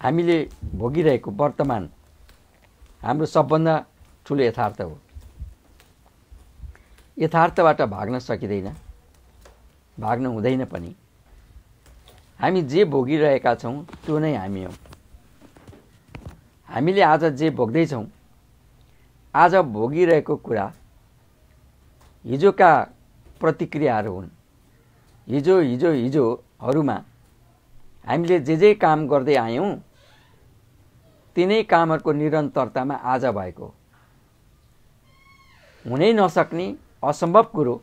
हामीले भोगिरहेको वर्तमान हाम्रो सबभन्दा ठुलो यथार्थ हो। यथार्थबाट भाग्न सकिँदैन भाग्न हुँदैन पनि। हामी जे भोगिरहेका छौँ त्यो नै हामी हौँ। हामीले आज जे भोग्दैछौँ आज भोगिरहेको कुरा हिजोका प्रतिक्रियाहरू हुन्। हिजो हिजो हिजोहरूमा हामीले जे जे काम गर्दै आयौँ तिनै कामहरूको निरन्तरतामा आज भएको हुनै नसक्ने असम्भव कुरो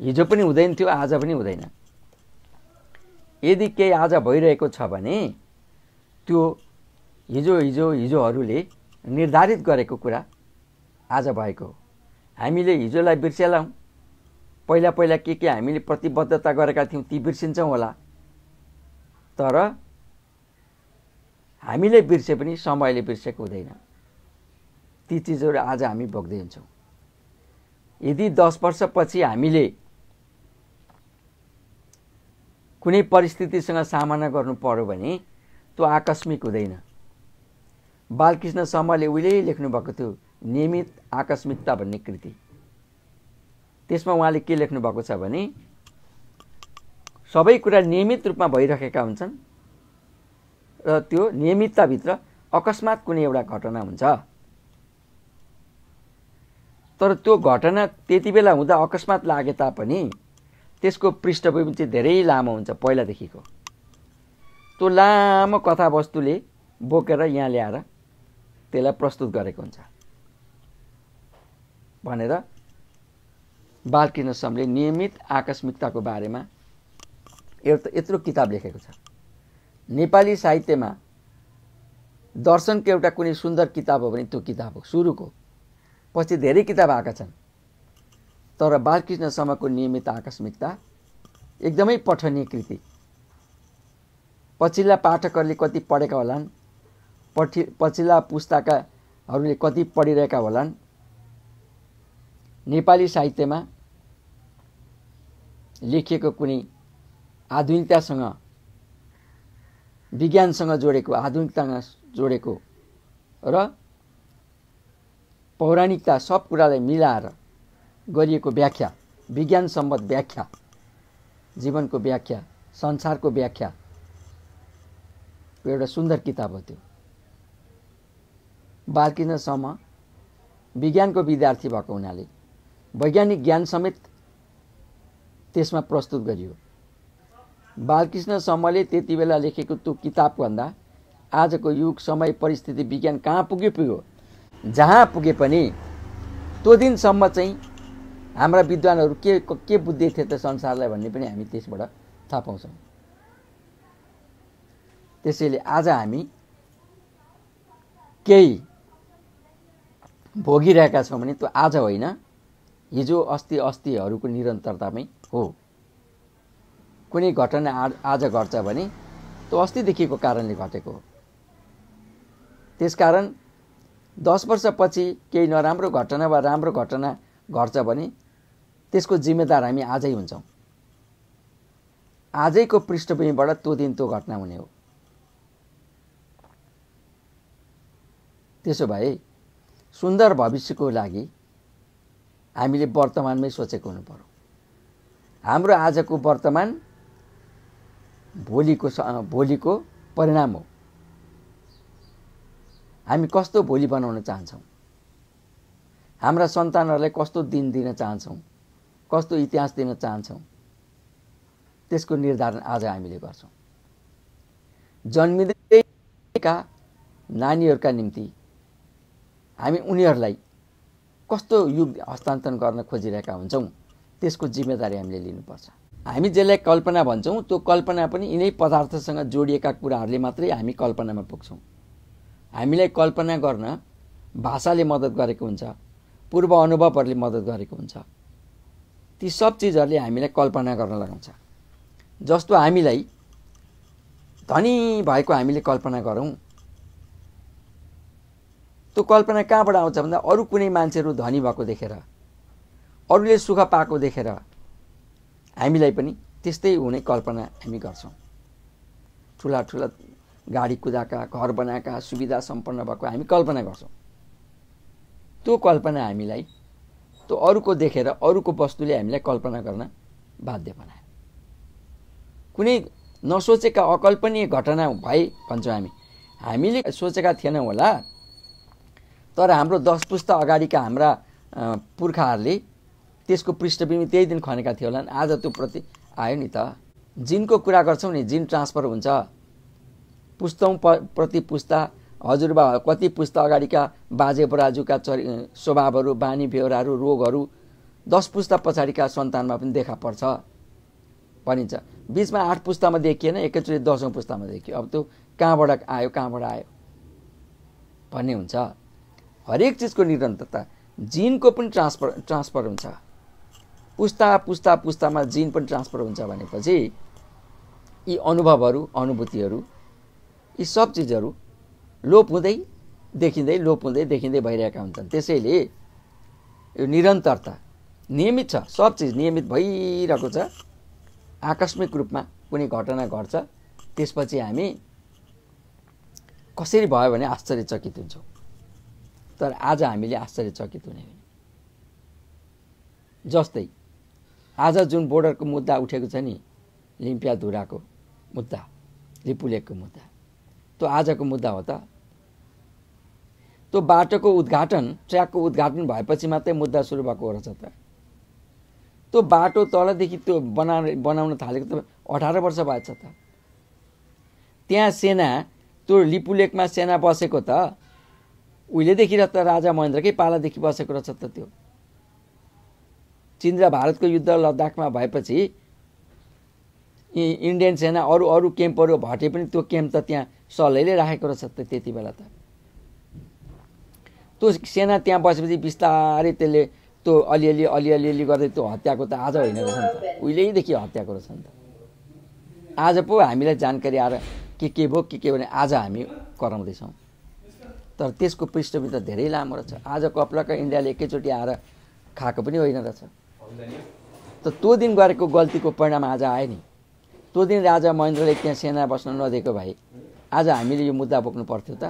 हिजो पनि हुँदैन थियो आज पनि हुँदैन। यदि केही आज भइरहेको छ भने त्यो हिजो हिजो हिजोहरूले निर्धारित गरेको कुरा आज भएको हो। हामीले हिजोलाई बिर्सेलाौँ पहिला पहिला के के हामीले प्रतिबद्धता गरेका थियौँ ती बिर्सिन्छौँ होला। तर हामीले बिर्से पनि समयले बिर्सेको हुँदैन। ती चिजहरू आज हामी भोग्दै हुन्छौँ यदि दस वर्षपछि हामीले कुनै परिस्थितिसँग सामना गर्नु पर्यो भने त्यो आकस्मिक हुँदैन। बालकृष्ण समले उहिल्यै लेख्नुभएको थियो नियमित आकस्मिकता भन्ने कृति। त्यसमा उहाँले के लेख्नु भएको छ भने सबै कुरा नियमित रूपमा भइरहेका हुन्छन्। र त्यो नियमितताभित्र अकस्मात कुनै एउटा घटना हुन्छ। तर त्यो घटना त्यति बेला हुँदा अकस्मात लागे तापनि त्यसको पृष्ठभूमि चाहिँ धेरै लामो हुन्छ पहिलादेखिको। त्यो लामो कथावस्तुले बोकेर यहाँ ल्याएर त्यसलाई प्रस्तुत गरेको हुन्छ। भनेर बालकृष्ण समले नियमित आकस्मिकताको बारेमा एउटा यत्रो किताब लेखेको छ। नेपाली साहित्यमा दर्शनको एउटा कुनै सुन्दर किताब हो भने त्यो किताब हो। सुरुको। पछि धेरै किताब आएका छन्। तर बालकृष्ण समको नियमित आकस्मिकता एकदमै पठनीय कृति। पछिल्ला पाठकहरूले कति पढेका होलान् पछि पछिल्ला पुस्ताकाहरूले कति पढिरहेका होलान् नेपाली साहित्यमा लेखिएको कुनै आधुनिकतासँग विज्ञानसँग जोडेको आधुनिकतासँग जोडेको र पौराणिकता सब कुरालाई मिलाएर गरिएको व्याख्या विज्ञान सम्बद्ध व्याख्या जीवनको व्याख्या संसारको व्याख्या एउटा सुन्दर किताब हो त्यो। बालकृष्णसम्म विज्ञानको विद्यार्थी भएको हुनाले वैज्ञानिक ज्ञान समेत त्यसमा प्रस्तुत गरियो। बालकृष्ण समले त्यति बेला लेखेको त्यो किताबभन्दा आजको युग समय परिस्थिति विज्ञान कहाँ पुग्यो पुग्यो? जहाँ पुगे पनि त्यो दिनसम्म चाहिँ हाम्रा विद्वानहरू के के बुझ्दै थिए त संसारलाई भन्ने पनि हामी त्यसबाट थाहा पाउँछौँ। त्यसैले आज हामी केही भोगिरहेका छौँ भने त्यो आज होइन हिजो अस्ति अस्तिहरूको निरन्तरतामै हो। कुनै घटना आज घट्छ भने त्यो अस्तिदेखिको कारणले घटेको हो। त्यसकारण दस वर्षपछि केही नराम्रो घटना वा राम्रो घटना घट्छ भने त्यसको जिम्मेदार हामी आजै हुन्छौँ। आजैको पृष्ठभूमिबाट त्यो दिन त्यो घटना हुने हो। त्यसो भए सुन्दर भविष्यको लागि हामीले वर्तमानमै सोचेको हुनु पर्यो। हाम्रो आजको वर्तमान भोलिको भोलिको परिणाम हो। हामी कस्तो भोलि बनाउन चाहन्छौँ? हाम्रा सन्तानहरूलाई कस्तो दिन दिन चाहन्छौँ? कस्तो इतिहास दिन चाहन्छौँ? त्यसको निर्धारण आज हामीले गर्छौँ। जन्मिँदैका नानीहरूका निम्ति हामी उनीहरूलाई कस्तो युग हस्तान्तरण गर्न खोजिरहेका हुन्छौँ त्यसको जिम्मेदारी हामीले लिनुपर्छ। हामी जसलाई कल्पना भन्छौँ त्यो कल्पना पनि यिनै पदार्थसँग जोडिएका कुराहरूले मात्रै हामी कल्पनामा पुग्छौँ। हामीलाई कल्पना गर्न भाषाले मद्दत गरेको हुन्छ पूर्व अनुभवहरूले मद्दत गरेको हुन्छ। ती सब चिजहरूले हामीलाई कल्पना गर्न लगाउँछ। जस्तो हामीलाई धनी भएको हामीले कल्पना गरौँ त्यो कल्पना कहाँबाट आउँछ भन्दा अरू कुनै मान्छेहरू धनी भएको देखेर अरूले सुख पाएको देखेर हामीलाई पनि त्यस्तै हुने कल्पना हामी गर्छौँ। ठुला ठुला गाडी कुदाएका घर बनाएका सुविधा सम्पन्न भएको हामी कल्पना गर्छौँ। त्यो कल्पना हामीलाई त्यो अरूको देखेर अरूको वस्तुले हामीलाई कल्पना गर्न बाध्य बनायो। कुनै नसोचेका अकल्पनीय घटना भए भन्छौँ हामी। हामीले सोचेका थिएनौँ होला तर हाम्रो दस पुस्ता अगाडिका हाम्रा पुर्खाहरूले त्यसको पृष्ठभूमि त्यही दिन खनेका थियो होला आज त्यो प्रति आयो नि त। जिनको कुरा गर्छौँ नि जिन ट्रान्सफर हुन्छ। पुस्तौँ प प्रति पुस्ता। हजुरबा कति पुस्ता अगाडिका बाजे बराजुका चरि स्वभावहरू बानी बेहोराहरू रोगहरू दस पुस्ता पछाडिका सन्तानमा पनि देखा पर्छ। भनिन्छ। बिचमा आठ पुस्तामा देखिएन एकैचोटि दसौँ पुस्तामा देखियो। अब त्यो कहाँबाट आयो कहाँबाट आयो? भन्ने हुन्छ। हरेक चिजको निरन्तरता। जिनको पनि ट्रान्सफर ट्रान्सफर हुन्छ। पुस्ता पुस्ता पुस्तामा जिन पनि ट्रान्सफर हुन्छ भनेपछि यी अनुभवहरू अनुभूतिहरू यी सब चिजहरू लोप हुँदै देखिँदै लोप हुँदै देखिँदै भइरहेका हुन्छन्। त्यसैले यो निरन्तरता नियमित छ। सब चिज नियमित भइरहेको छ। आकस्मिक रूपमा कुनै घटना घट्छ। त्यसपछि हामी कसरी भयो भने आश्चर्यचकित हुन्छौँ। तर आज हामीले आश्चर्यचकित हुने जस्तै आज जुन बोर्डरको मुद्दा उठेको छ नि लिम्पिया धुराको मुद्दा लिपुलेकको मुद्दा त्यो आजको मुद्दा हो त। त्यो बाटोको उद्घाटन ट्र्याकको उद्घाटन भएपछि मात्रै मुद्दा सुरु भएको रहेछ त। त्यो बाटो तलदेखि त्यो बना बनाउन थालेको त अठार वर्ष भएछ त। त्यहाँ सेना त्यो लिपुलेकमा सेना बसेको त उहिलेदेखि र त राजा महेन्द्रकै पालादेखि बसेको रहेछ त त्यो। चिन र भारतको युद्ध लद्दाखमा भएपछि इन्डियन सेना अरू अरू क्याम्पहरू भटे पनि त्यो क्याम्प त त्यहाँ सलैले राखेको रहेछ त त्यति बेला त। त्यो सेना त्यहाँ बसेपछि बिस्तारै त्यसले त्यो अलिअलि अलिअलि अलि गर्दै त्यो हत्याको त आज होइन रहेछ नि त। उहिलेदेखि हत्याको रहेछ नि त। आज पो हामीलाई जानकारी आएर के के भयो के के भने आज हामी कराउँदैछौँ। तर त्यसको पृष्ठभूमि त धेरै लामो रहेछ। आज कपलाका इन्डियाले एकैचोटि आएर खाएको पनि होइन रहेछ। त त्यो दिन गरेको गल्तीको परिणाम आज आयो नि। त्यो दिन राजा महेन्द्रले त्यहाँ सेना बस्न नदिएको भए आज हामीले यो मुद्दा बोक्नु पर्थ्यो त।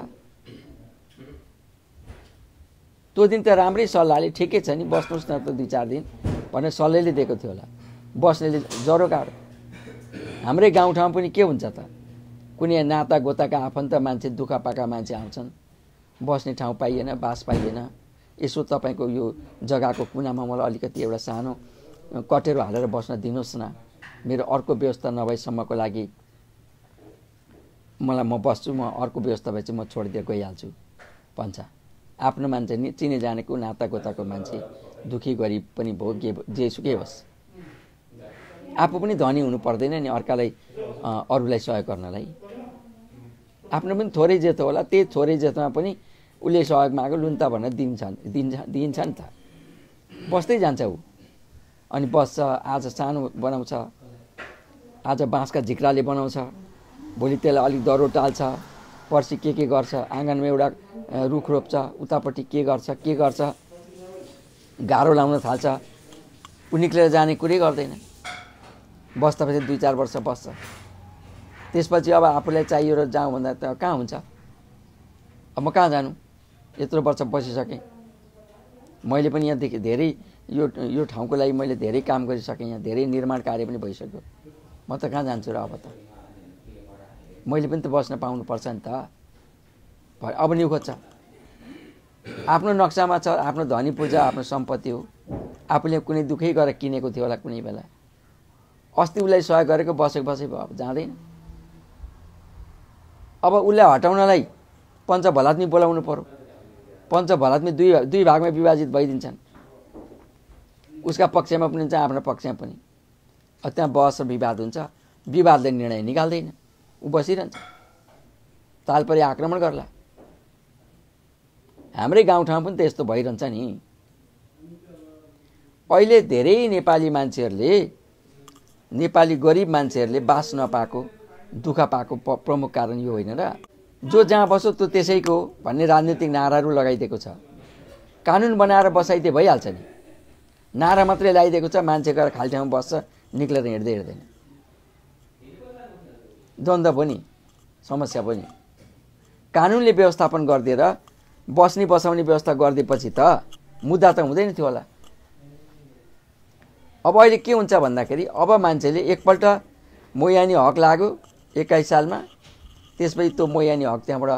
त्यो दिन त राम्रै सल्लाहले ठिकै छ नि बस्नुहोस् न त दुई चार दिन भनेर सल्लाहले दिएको थियो होला। बस्नेले ज्वरो काट्यो हाम्रै गाउँठाउँ पनि के हुन्छ त? कुनै नाता गोताका आफन्त मान्छे दुःख पाएका मान्छे आउँछन्। बस्ने ठाउँ पाइएन बास पाइएन। यसो तपाईँको यो जग्गाको कुनामा मलाई अलिकति एउटा सानो कटेरो हालेर बस्न दिनुहोस् न। मेरो अर्को व्यवस्था नभएसम्मको लागि मलाई म बस्छु म अर्को व्यवस्था भए चाहिँ म छोडिदिएर गइहाल्छु भन्छ आफ्नो मान्छे नि चिने जानेको नाता गोताको मान्छे दुःखी गरिब पनि भयो के जेसुकै होस्। आफू पनि धनी हुनु पर्दैन नि अर्कालाई अरूलाई सहयोग गर्नलाई। आफ्नो पनि थोरै जेतो होला त्यही थोरै जेतोमा पनि उसले सहयोग माग्यो लुन त भनेर दिन्छ दिन्छ दिइन्छ नि त। बस्दै जान्छ ऊ। अनि बस्छ आज सानो बनाउँछ आज बाँसका झिक्राले बनाउँछ भोलि त्यसलाई अलिक दह्रो टाल्छ पर्सि के के गर्छ आँगनमा एउटा रुख रोप्छ उतापट्टि के गर्छ के गर्छ गाह्रो लाउन थाल्छ। ऊ निक्लेर जाने कुरै गर्दैन। बस्दापछि दुई चार वर्ष बस्छ। त्यसपछि अब आफूलाई चाहियो र जाउँ भन्दा त कहाँ हुन्छ? अब म कहाँ जानु? यत्रो वर्ष बसिसकेँ। मैले पनि यहाँदेखि धेरै यो यो ठाउँको लागि मैले धेरै काम गरिसकेँ यहाँ धेरै निर्माण कार्य पनि भइसक्यो। म त कहाँ जान्छु र अब त? मैले पनि त बस्न पाउनुपर्छ नि त। अब नि खोज्छ आफ्नो नक्सामा छ आफ्नो धनी पूजा आफ्नो सम्पत्ति हो। आफूले कुनै दुःखै गरेर किनेको थियो होला कुनै बेला। अस्ति उसलाई सहयोग गरेको बसेको बसे अब जाँदैन। अब उसलाई हटाउनलाई पञ्च भलात्मी बोलाउनु पऱ्यो पञ्च भलात्मी दुई दुई भागमा विभाजित भइदिन्छन्। उसका पक्षमा पनि हुन्छ आफ्नो पक्षमा पनि। त्यहाँ बहस र विवाद हुन्छ। विवादले निर्णय निकाल्दैन। ऊ बसिरहन्छ। तालपरि आक्रमण गर्ला। हाम्रै गाउँठाउँ पनि त यस्तो भइरहन्छ नि। अहिले धेरै नेपाली मान्छेहरूले नेपाली गरिब मान्छेहरूले बास नपाएको दुःख पाएको प्रमुख कारण यो होइन र। जो जहाँ बस्यो त्यो त्यसैको भन्ने राजनीतिक नाराहरू लगाइदिएको छ। कानुन बनाएर बसाइदिए भइहाल्छ नि। नारा मात्रै लगाइदिएको छ मान्छे गएर खाली ठाउँमा बस्छ निक्लेर हिँड्दै हिँड्दैन। द्वन्द्व पनि समस्या पनि। कानुनले व्यवस्थापन गरिदिएर बस्ने बसाउने व्यवस्था गरिदिएपछि त मुद्दा त हुँदैन थियो होला। अब अहिले के हुन्छ भन्दाखेरि अब मान्छेले एकपल्ट मोयानी हक लाग्यो एक्काइस सालमा त्यसपछि त्यो मोयानी हक त्यहाँबाट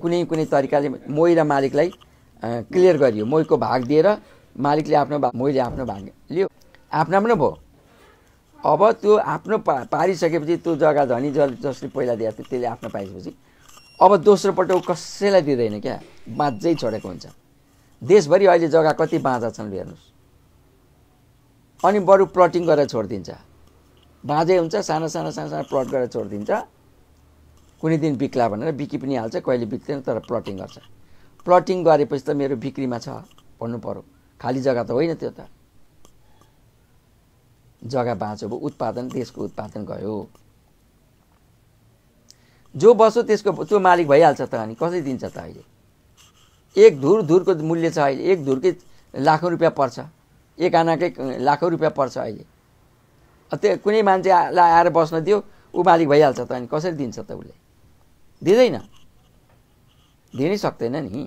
कुनै कुनै तरिकाले मोही र मालिकलाई क्लियर गरियो। मोहीको भाग दिएर मालिकले आफ्नो भाग मोहीले आफ्नो भाग लियो। आफ्नो आफ्नो भयो। अब त्यो आफ्नो पा पारिसकेपछि त्यो जग्गा धनी जसले पहिला दिएको थियो त्यसले आफ्नो पाइसकेपछि अब दोस्रोपल्ट ऊ कसैलाई दिँदैन क्या? बाँझै छोडेको हुन्छ। देशभरि अहिले जग्गा कति बाँझा छन् हेर्नुहोस्। अनि बरु प्लटिङ गरेर छोडिदिन्छ। बाँझै हुन्छ सानो सानो सानो सानो प्लट गरेर छोडिदिन्छ। कुनै दिन बिक्ला भनेर बिकि पनि हाल्छ कहिले बिक्दैन तर प्लटिङ गर्छ। प्लटिङ गरेपछि त मेरो बिक्रीमा छ भन्नु पऱ्यो खाली जग्गा त होइन त्यो त। जग्गा बाँच्यो भयो उत्पादन देशको उत्पादन गयो। जो बस्यो त्यसको त्यो मालिक भइहाल्छ त अनि कसरी दिन्छ त अहिले? एक धुर धुरको मूल्य छ अहिले एक धुरकै लाखौँ रुपियाँ पर्छ। एक आनाकै लाखौँ रुपियाँ पर्छ अहिले। त्यो कुनै मान्छेलाई आएर बस्न दियो ऊ मालिक भइहाल्छ त अनि कसरी दिन्छ त उसले? दिँदैन। दिनै सक्दैन नि।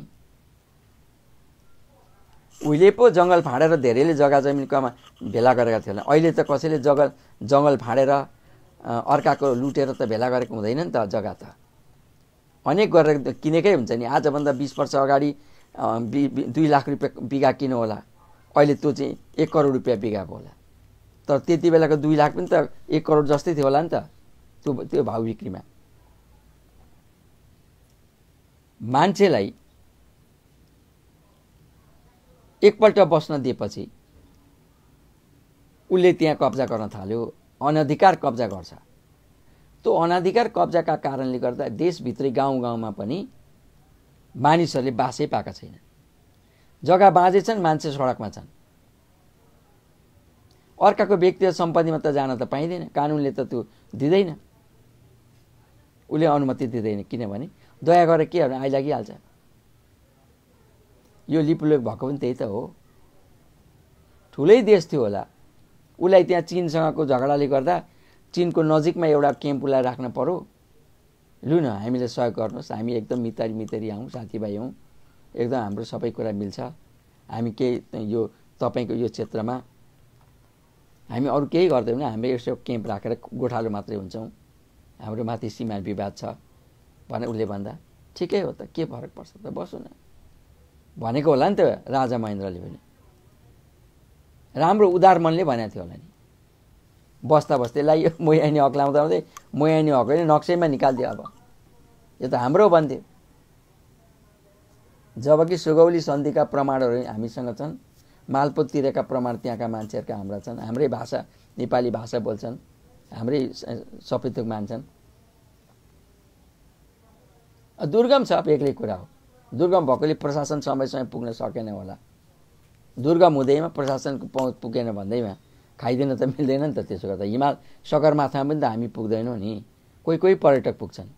उहिले पो जङ्गल फाँडेर धेरैले जग्गा जमिन कमा भेला गरेका थियो अहिले त कसैले जङ्गल जङ्गल फाँडेर अर्काको लुटेर त भेला गरेको हुँदैन नि त जग्गा त। अनेक गरेर किनेकै हुन्छ नि। आजभन्दा बिस वर्ष अगाडि दुई लाख रुपियाँ बिघा किन्यो होला। अहिले त्यो चाहिँ एक करोड रुपियाँ बिघा होला। तर त्यति बेलाको दुई लाख पनि त एक करोड जस्तै थियो होला नि त। त्यो त्यो भाउ बिक्रीमा। मान्छेलाई एकपल्ट बस्न दिएपछि उसले त्यहाँ कब्जा गर्न थाल्यो अनधिकार कब्जा गर्छ। त्यो अनधिकार कब्जाका कारणले गर्दा देशभित्रै गाउँ गाउँमा पनि मानिसहरूले बासै पाएका छैन जग्गा बाँझे छन् मान्छे सडकमा छन्। अर्काको व्यक्तिगत सम्पत्तिमा त जान त पाइँदैन कानुनले त त्यो दिँदैन। उसले अनुमति दिँदैन किनभने दया गरेर के आइलागिहाल्छ यो लिपुलेक भएको पनि त्यही त हो। ठुलै देश थियो होला। उसलाई त्यहाँ चिनसँगको झगडाले गर्दा चिनको नजिकमा एउटा क्याम्प उसलाई राख्न पऱ्यो। लु न हामीले सहयोग गर्नुहोस्। हामी एकदम मितारी मितारी हौँ साथीभाइ हौँ। एकदम हाम्रो सबै कुरा मिल्छ। हामी केही यो तपाईँको यो क्षेत्रमा हामी अरू केही गर्दैनौँ। हामी यसो क्याम्प राखेर गोठालो मात्रै हुन्छौँ। हाम्रो माथि सीमा विवाद छ। भने उसले भन्दा ठिकै हो त के फरक पर्छ त बसु न। भनेको होला नि त राजा महेन्द्रले पनि। राम्रो उदार मनले भनेको थियो होला नि। बस्दा बस्दै ला यो मोयानी हक आउँदै मोयानी हक होइन नक्सैमा निकालिदियो अब। यो त हाम्रो भन्थ्यो। जबकि सुगौली सन्धिका प्रमाणहरू हामीसँग छन् मालपोततिरका प्रमाण त्यहाँका मान्छेहरूका हाम्रा छन् हाम्रै भाषा नेपाली भाषा बोल्छन् हाम्रै सबै थोक मान्छन्। दुर्गम छ एक्लै कुरा हो। दुर्गम भएकोले प्रशासन समय समय पुग्न सकेन होला। दुर्गम हुँदैमा प्रशासनको पहुँच पुगेन भन्दैमा खाइदिन त मिल्दैन नि त त्यसो गर्दा। हिमाल सगरमाथामा पनि त हामी पुग्दैनौँ नि। कोही कोही पर्यटक पुग्छन्।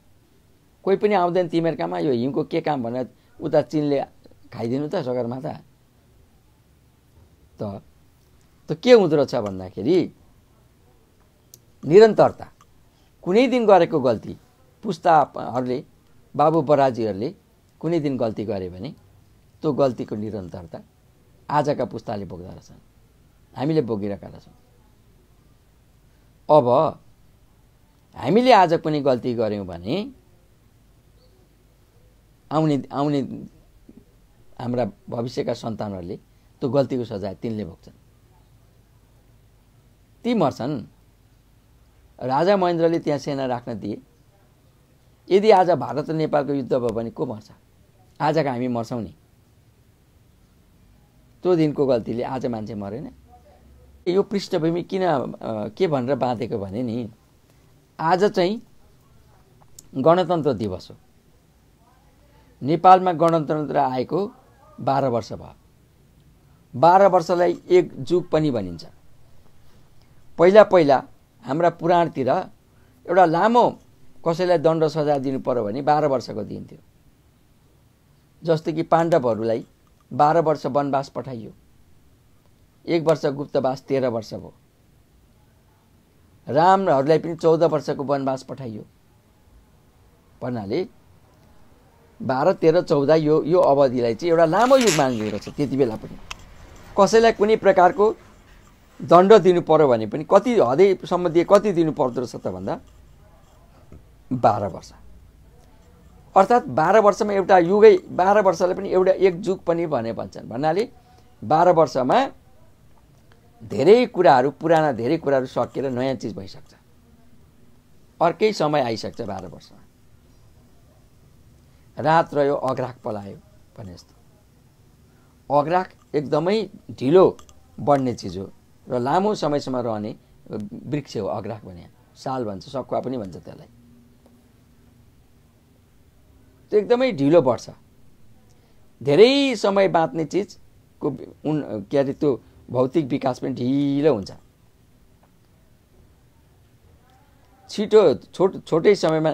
कोही पनि आउँदैन तिमीहरूकामा यो हिमको के काम भनेर उता चिनले खाइदिनु त सगरमाथा त त के हुँदो रहेछ भन्दाखेरि निरन्तरता। कुनै दिन गरेको गल्ती पुस्ताहरूले बाबु बराजीहरूले कुनै दिन गल्ती गऱ्यो भने त्यो गल्तीको निरन्तरता आजका पुस्ताले भोग्दो रहेछन्। हामीले भोगिरहेका रहेछौँ। अब हामीले आज कुनै गल्ती गऱ्यौँ भने आउने आउने हाम्रा भविष्यका सन्तानहरूले त्यो गल्तीको सजाय तिनले भोग्छन्। ती मर्छन्। राजा महेन्द्रले त्यहाँ सेना राख्न दिए। यदि आज भारत र नेपालको युद्ध भयो भने को मर्छ? आजको हामी मर्छौँ नि। त्यो दिनको गल्तीले आज मान्छे मरेन। यो पृष्ठभूमि किन के भनेर बाँधेको भने नि आज चाहिँ गणतन्त्र दिवस हो। नेपालमा गणतन्त्र आएको बाह्र वर्ष भयो। बाह्र वर्षलाई एक जुग पनि भनिन्छ। पहिला पहिला हाम्रा पुराणतिर एउटा लामो कसैलाई दण्ड सजाय दिनु पऱ्यो भने बाह्र वर्षको दिन्थ्यो जस्तो कि पाण्डवहरूलाई बाह्र वर्ष वनवास पठाइयो। एक वर्ष गुप्तवास तेह्र वर्ष भयो। रामहरूलाई पनि चौध वर्षको वनवास पठाइयो। भन्नाले बाह्र तेह्र चौध यो यो अवधिलाई चाहिँ एउटा लामो युग मानिएको छ त्यति बेला पनि। कसैलाई कुनै प्रकारको दण्ड दिनु पऱ्यो भने पनि कति हदैसम्म दिए कति दिनु पर्दो रहेछ त भन्दा बाह्र वर्ष। अर्थात् बाह्र वर्षमा एउटा युगै बाह्र वर्षलाई पनि एउटा एक जुग पनि भने भन्छन्। भन्नाले बाह्र वर्षमा धेरै कुराहरू पुराना धेरै कुराहरू सकिएर नयाँ चिज भइसक्छ। अर्कै समय आइसक्छ बाह्र वर्षमा। रात रह्यो अग्राक पलायो भने जस्तो। अग्राक एकदमै ढिलो बढ्ने चिज हो र लामो समयसम्म रहने वृक्ष हो अग्राक भने। साल भन्छ सकुवा पनि भन्छ त्यसलाई। त्यो एकदमै ढिलो बढ्छ धेरै समय बाँच्ने चिजको उन के अरे त्यो भौतिक विकास पनि ढिलो हुन्छ। छिटो छोट छोटै समयमा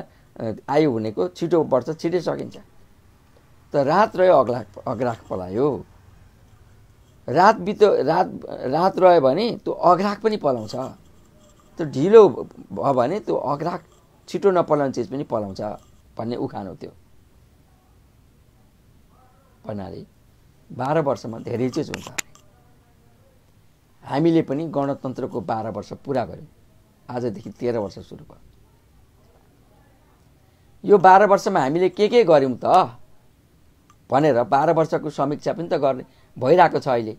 आयु भनेको छिटो बढ्छ छिटै सकिन्छ। त रात रह्यो अग्लाक अग्राक पलायो। रात बित्यो रात रात रह्यो भने त्यो अग्राक पनि पलाउँछ। त्यो ढिलो भयो भने त्यो अग्राक छिटो नपलाउने चिज पनि पलाउँछ भन्ने उखान हो त्यो। भन्नाले बाह्र वर्षमा धेरै चिज हुन्छ हामीले पनि गणतन्त्रको बाह्र वर्ष पुरा गऱ्यौँ। आजदेखि तेह्र वर्ष सुरु भयो। यो बाह्र वर्षमा हामीले के के गऱ्यौँ त? भनेर बाह्र वर्षको समीक्षा पनि त गर्ने भइरहेको छ अहिले।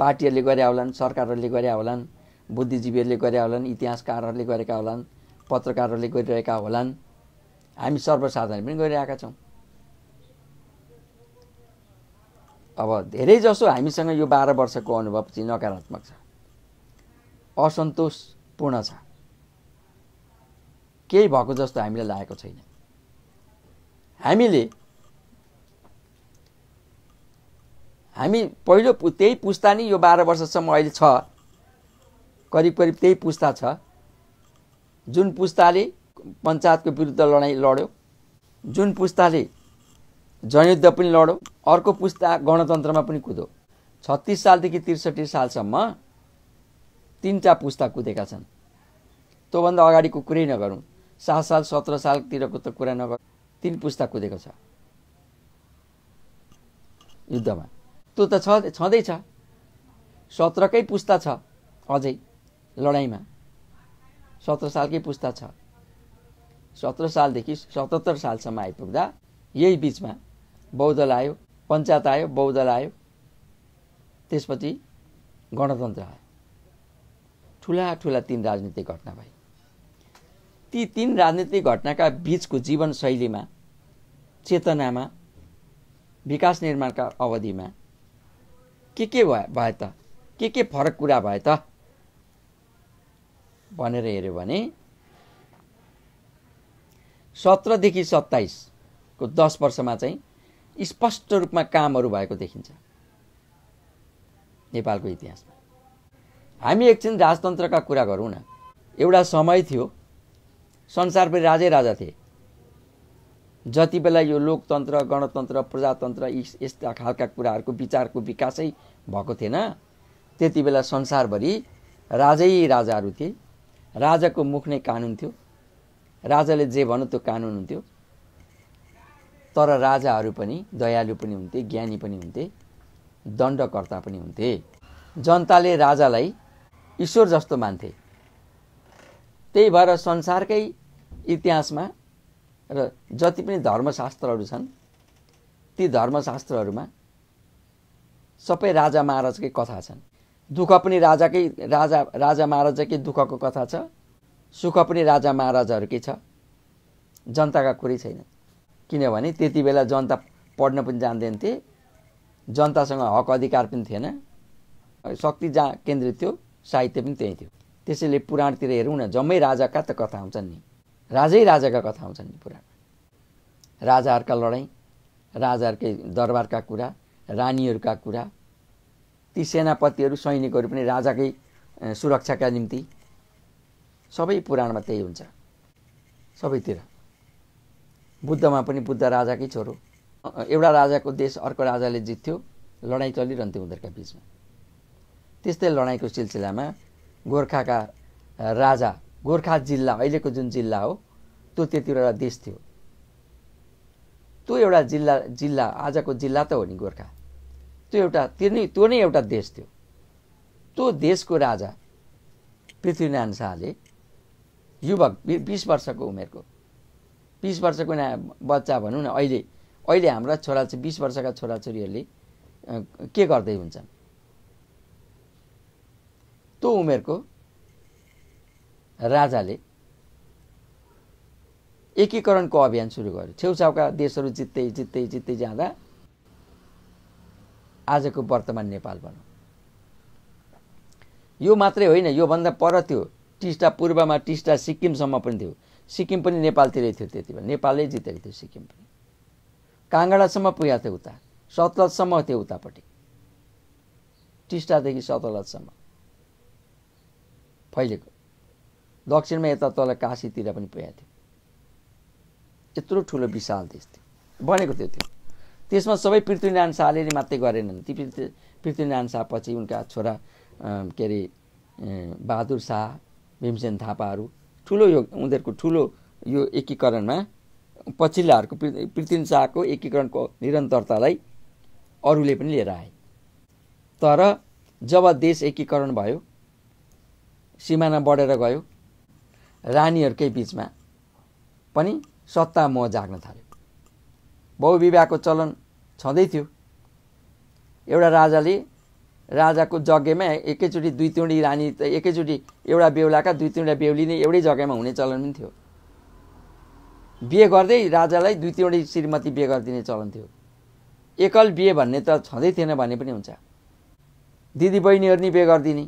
पार्टीहरूले गरे होलान् सरकारहरूले गरे होलान् बुद्धिजीवीहरूले गरे होलान् इतिहासकारहरूले गरेका होलान् पत्रकारहरूले गरिरहेका होलान्। हामी सर्वसाधारण पनि गरिरहेका छौँ। अब धेरै जसो हामीसँग यो बाह्र वर्षको अनुभव चाहिँ नकारात्मक छ। असन्तोषपूर्ण छ। केही भएको जस्तो हामीलाई लागेको छैन। हामीले हामी पहिलो त्यही पुस्ता नि यो बाह्र वर्षसम्म अहिले छ। करिब करिब त्यही पुस्ता छ। जुन पुस्ताले पञ्चायतको विरुद्ध लडाइँ लड्यो जुन पुस्ताले जनयुद्ध पनि लड्यो अर्को पुस्ता गणतन्त्रमा पनि कुदो। छत्तिस सालदेखि त्रिसठी सालसम्म तिनवटा पुस्ता कुदेका छन्। त्योभन्दा अगाडिको कुरै नगरौँ सात साल सत्र सालतिरको त कुरा नगर तिन पुस्ता कुदेको छ। युद्धमा। त्यो त छ छँदैछ सत्रकै पुस्ता छ अझै लडाइँमा सत्र सालकै पुस्ता छ। सत्र सालदेखि सतहत्तर सालसम्म आइपुग्दा यही बिचमा बौद्धल आयो पञ्चायत आयो बौद्धल आयो त्यसपछि गणतन्त्र आयो। ठुला ठुला तिन राजनीतिक घटना भए ती तिन राजनीतिक घटनाका बिचको जीवनशैलीमा चेतनामा विकास निर्माणका अवधिमा के के भए त के के फरक कुरा भए त भनेर हेऱ्यो भने सत्रदेखि सत्ताइसको दस वर्षमा चाहिँ स्पष्ट रूपमा कामहरू भएको देखिन्छ। नेपालको इतिहासमा। हामी एकछिन राजतन्त्रका कुरा गरौँ न। एउटा समय थियो संसारभरि राजै राजा थिए। जति बेला यो लोकतन्त्र गणतन्त्र प्रजातन्त्र यस्ता खालका कुराहरूको विचारको विकासै भएको थिएन त्यति बेला संसारभरि राजै राजाहरू थिए। राजाको मुख नै कानुन थियो। राजाले जे भन्यो त्यो कानुन हुन्थ्यो। तर राजाहरू पनि दयालु पनि हुन्थे ज्ञानी पनि हुन्थे दण्डकर्ता पनि हुन्थे। जनताले राजालाई ईश्वर जस्तो मान्थे। त्यही भएर संसारकै इतिहासमा र जति पनि धर्मशास्त्रहरू छन् ती धर्मशास्त्रहरूमा सबै राजा महाराजकै कथा छन्। दुःख पनि राजाकै राजा राजा महाराजाकै दुःखको कथा छ सुख पनि राजा महाराजाहरूकै छ जनताका कुरै छैन किनभने त्यति बेला जनता पढ्न पनि जान्दैनथे जनतासँग हक अधिकार पनि थिएन। शक्ति जहाँ केन्द्रित थियो साहित्य पनि त्यही थियो। त्यसैले पुराणतिर हेरौँ न जम्मै राजाका त कथा आउँछन् नि। राजै राजाका कथा आउँछन् नि पुराणमा राजाहरूका लडाइँ राजाहरूकै दरबारका कुरा रानीहरूका कुरा। ती सेनापतिहरू सैनिकहरू पनि राजाकै सुरक्षाका निम्ति सबै पुराणमा त्यही हुन्छ। सबैतिर। बुद्धमा पनि बुद्ध राजाकै छोरो। एउटा राजाको देश अर्को राजाले जित्थ्यो लडाइँ चलिरहन्थ्यो उनीहरूका बिचमा। त्यस्तै लडाइँको सिलसिलामा गोर्खाका राजा गोर्खा जिल्ला अहिलेको जुन जिल्ला हो त्यो त्यति बेला देश थियो। त्यो एउटा जिल्ला जिल्ला आजको जिल्ला त हो नि गोर्खा। त्यो एउटा त्यो नै त्यो नै एउटा देश थियो। त्यो देशको राजा पृथ्वीनारायण शाहले युवक बिस वर्षको उमेरको बिस वर्षको ना बच्चा भनौँ न अहिले अहिले हाम्रा छोरा बिस वर्षका छोराछोरीहरूले के गर्दै हुन्छन्? त्यो उमेरको राजाले एकीकरणको अभियान सुरु गर्यो। छेउछाउका देशहरू जित्दै जित्दै जित्दै जाँदा आजको वर्तमान नेपाल भनौँ। यो मात्रै होइन योभन्दा पर थियो। टिस्टा पूर्वमा टिस्टा सिक्किमसम्म पनि थियो। सिक्किम पनि नेपालतिरै थियो त्यति बेला। नेपालै जितेको थियो सिक्किम पनि। काङ्गडासम्म पुगेको थियो उता। सतलजसम्म थियो उतापट्टि। टिस्टादेखि सतलजसम्म। फैलेको। दक्षिणमा यता तल काशीतिर पनि पुगेको थियो। यत्रो ठुलो विशाल देश थियो। बनेको थियो। त्यो त्यसमा सबै पृथ्वीनारायण शाहले मात्रै गरेनन्। ती पृथ्वीनारायण शाहपछि उनका छोरा के अरे बहादुर शाह भीमसेन थापाहरू ठुलो यो उनीहरूको ठुलो यो एकीकरणमा पछिल्लाहरूको पृथ्वी शाहको एकीकरणको निरन्तरतालाई अरूले पनि लिएर आए। तर जब देश एकीकरण भयो सिमाना बढेर गयो रानीहरूकै बिचमा पनि सत्ता मोह जाग्न थाल्यो। बहुविवाहको चलन छँदै थियो। एउटा राजाले राजाको जग्गेमा एकैचोटि दुई तिउडी रानी त एकैचोटि एउटा बेहुलाका दुई तिनवटा बेहुली नै एउटै जग्गामा हुने चलन पनि थियो। बिहे गर्दै राजालाई दुई तिनवटी श्रीमती बिहे गरिदिने चलन थियो। एकल बिहे भन्ने त छँदै थिएन भन्ने पनि हुन्छ। दिदी बहिनीहरू नि बिहे गरिदिने।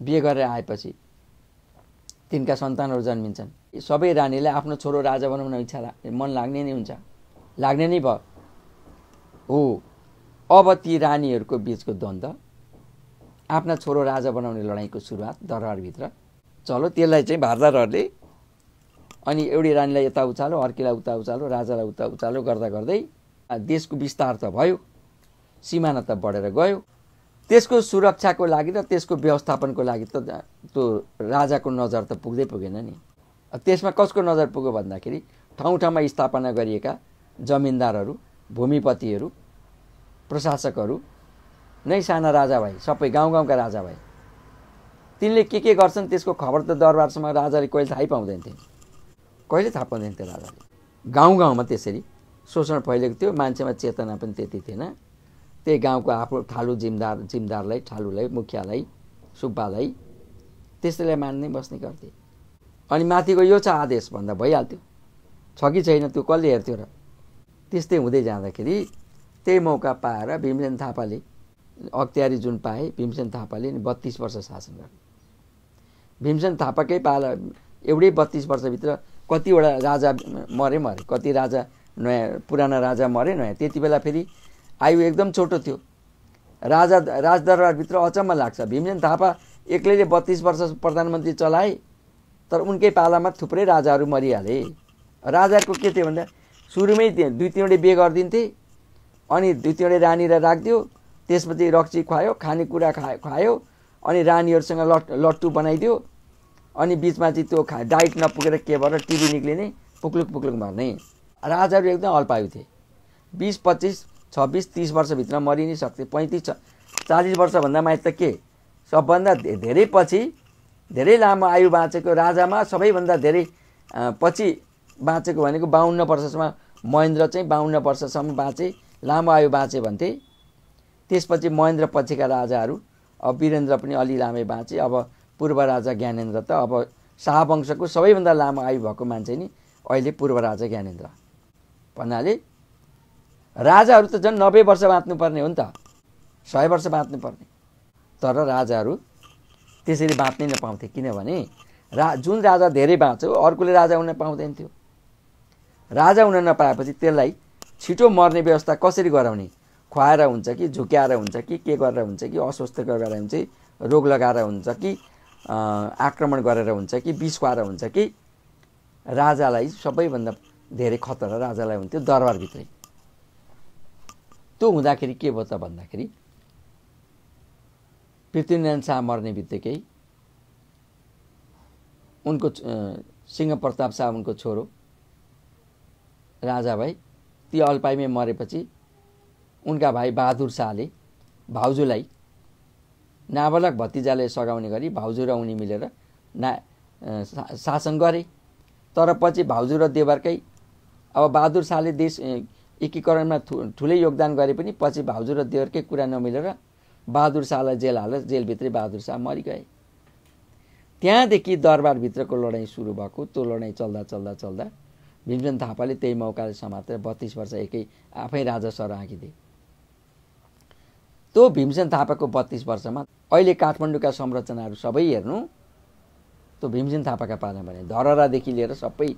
बिहे गरेर आएपछि तिनका सन्तानहरू जन्मिन्छन्। सबै रानीलाई आफ्नो छोरो राजा बनाउन इच्छा मन लाग्ने नै हुन्छ। लाग्ने नै भयो। हो अब ती रानीहरूको बिचको द्वन्द्व आफ्ना छोरो राजा बनाउने लडाइँको सुरुवात दरबारभित्र। चलो त्यसलाई चाहिँ भारदारहरूले अनि एउटी रानीलाई यता उचालो अर्कीलाई उता उचालो राजालाई उता उचालो गर्दा गर्दै देशको विस्तार त भयो सिमाना त बढेर गयो। त्यसको सुरक्षाको लागि र त्यसको व्यवस्थापनको लागि त त्यो राजाको नजर त पुग्दै पुगेन नि। त्यसमा कसको नजर पुग्यो भन्दाखेरि ठाउँ ठाउँमा स्थापना गरिएका जमिनदारहरू भूमिपतिहरू प्रशासकहरू नै साना राजा भए सबै गाउँ गाउँका राजा भए। तिनले के के गर्छन् त्यसको खबर त दरबारसम्म राजाले कहिले थाहै पाउँदैन थिए कहिले थाहा पाउँदैन थियो राजाले। गाउँ गाउँमा त्यसरी शोषण फैलेको थियो मान्छेमा चेतना पनि त्यति थिएन। त्यही गाउँको आफ्नो ठालु जिमदार जिमदारलाई ठालुलाई मुखियालाई सुब्बालाई त्यसैलाई मान्ने बस्ने गर्थे। अनि माथिको यो छ आदेश भन्दा भइहाल्थ्यो। छ कि छैन त्यो कसले हेर्थ्यो र? त्यस्तै हुँदै जाँदाखेरि त्यही मौका पाएर भीमसेन थापाले अख्तियारी जुन पाए भीमसेन थापाले बत्तिस वर्ष शासन गरे भीमसेन थापाकै पाला एउटै बत्तिस वर्षभित्र कतिवटा राजा मरे मरे। कति राजा नयाँ पुराना राजा मरे नयाँ। त्यति बेला फेरि आयु एकदम छोटो थियो। राजा राजदरबारभित्र अचम्म लाग्छ। भीमसेन थापा एक्लैले बत्तिस वर्ष प्रधानमन्त्री चलाए तर उनकै पालामा थुप्रै राजाहरू मरिहाले। राजाको के थियो भन्दा सुरुमै दुई तिनवटै बिहे गरिदिन्थे अनि दुई तिनवटै रानीलाई राखिदियो। त्यसपछि रक्सी खुवायो खानेकुरा खा खुवायो अनि रानीहरूसँग लट लट्टु बनाइदियो अनि बिचमा चाहिँ त्यो खा डाइट नपुगेर के भएर टिभी निक्लिने पुक्लुक पुक्लुक मर्ने राजाहरू एकदम अल्पायु थिए। बिस पच्चिस छब्बिस तिस वर्षभित्र मरि नै सक्थे पैँतिस चालिस वर्षभन्दा माथि त के? सबभन्दा धेरै पछि धेरै लामो आयु बाँचेको राजामा सबैभन्दा धेरै पछि बाँचेको भनेको बाहन्न वर्षसम्म महेन्द्र चाहिँ बाहन्न वर्षसम्म बाँचे लामो आयु बाँचे भन्थे। त्यसपछि महेन्द्र पछिका राजाहरू अब वीरेन्द्र पनि अलि लामै बाँचे अब पूर्व राजा ज्ञानेन्द्र त अब शाहवंशको सबैभन्दा लामो आयु भएको मान्छे नि अहिले पूर्व राजा ज्ञानेन्द्र। भन्नाले राजाहरू त झन् नब्बे वर्ष बाँच्नुपर्ने हो नि त। सय वर्ष बाँच्नुपर्ने। तर राजाहरू त्यसरी बाँच्नै नपाउँथे। किनभने रा जुन राजा धेरै बाँच्यो अर्कोले राजा हुन पाउँदैन थियो। राजा हुन नपाएपछि त्यसलाई छिटो मर्ने व्यवस्था कसरी गराउने? खुवाएर हुन्छ कि झुक्याएर हुन्छ कि के गरेर हुन्छ कि अस्वस्थ गरेर हुन्छ कि रोग लगाएर हुन्छ कि आक्रमण गरेर हुन्छ कि विष खुवाएर हुन्छ कि राजालाई सबैभन्दा धेरै खतरा राजालाई हुन्थ्यो दरबारभित्रै। त्यो हुँदाखेरि के भयो त भन्दाखेरि पृथ्वीनारायण शाह मर्ने बित्तिकै उनको सिंह प्रताप शाह उनको छोरो राजा भाइ ती अल्पाइमै मरेपछि उनका भाइ बहादुर शाहले भाउजूलाई नाबालक भतिजाले सघाउने गरी भाउजू र उनी मिलेर ना शासन गरे। तर पछि भाउजू र देवरकै अब बहादुर शाहले देश एकीकरणमा ठुलै योगदान गरे पनि पछि भाउजू र देवरकै कुरा नमिलेर बहादुर शाहलाई जेल हालेर जेलभित्रै बहादुर शाह मरिगए। त्यहाँदेखि दरबारभित्रको लडाइँ सुरु भएको त्यो लडाइँ चल्दा चल्दा चल्दा भीमसेन थापाले त्यही मौकाले समातेर बत्तिस वर्ष एकै आफै राजा सर आँकिदिए त्यो भीमसेन थापाको बत्तिस वर्षमा अहिले काठमाडौँका संरचनाहरू सबै हेर्नु त्यो भीमसेन थापाका पाला भने धरहरादेखि लिएर सबै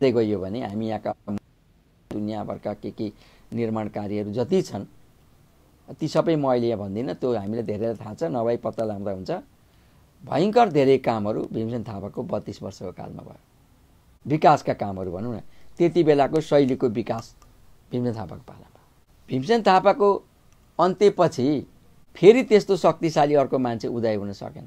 गइयो भने हामी यहाँका दुनियाँभरका के के निर्माण कार्यहरू जति छन् ती सबै म अहिले यहाँ भन्दिनँ त्यो हामीलाई धेरै थाहा छ नभए पत्ता लगाउँदा हुन्छ। भयङ्कर धेरै कामहरू भीमसेन थापाको बत्तिस वर्षको कालमा भयो। विकासका कामहरू भनौँ न त्यति बेलाको शैलीको विकास भीमसेन थापाको पालामा भीमसेन थापाको अन्त्यपछि फेरि त्यस्तो शक्तिशाली अर्को मान्छे उदय हुन सकेन।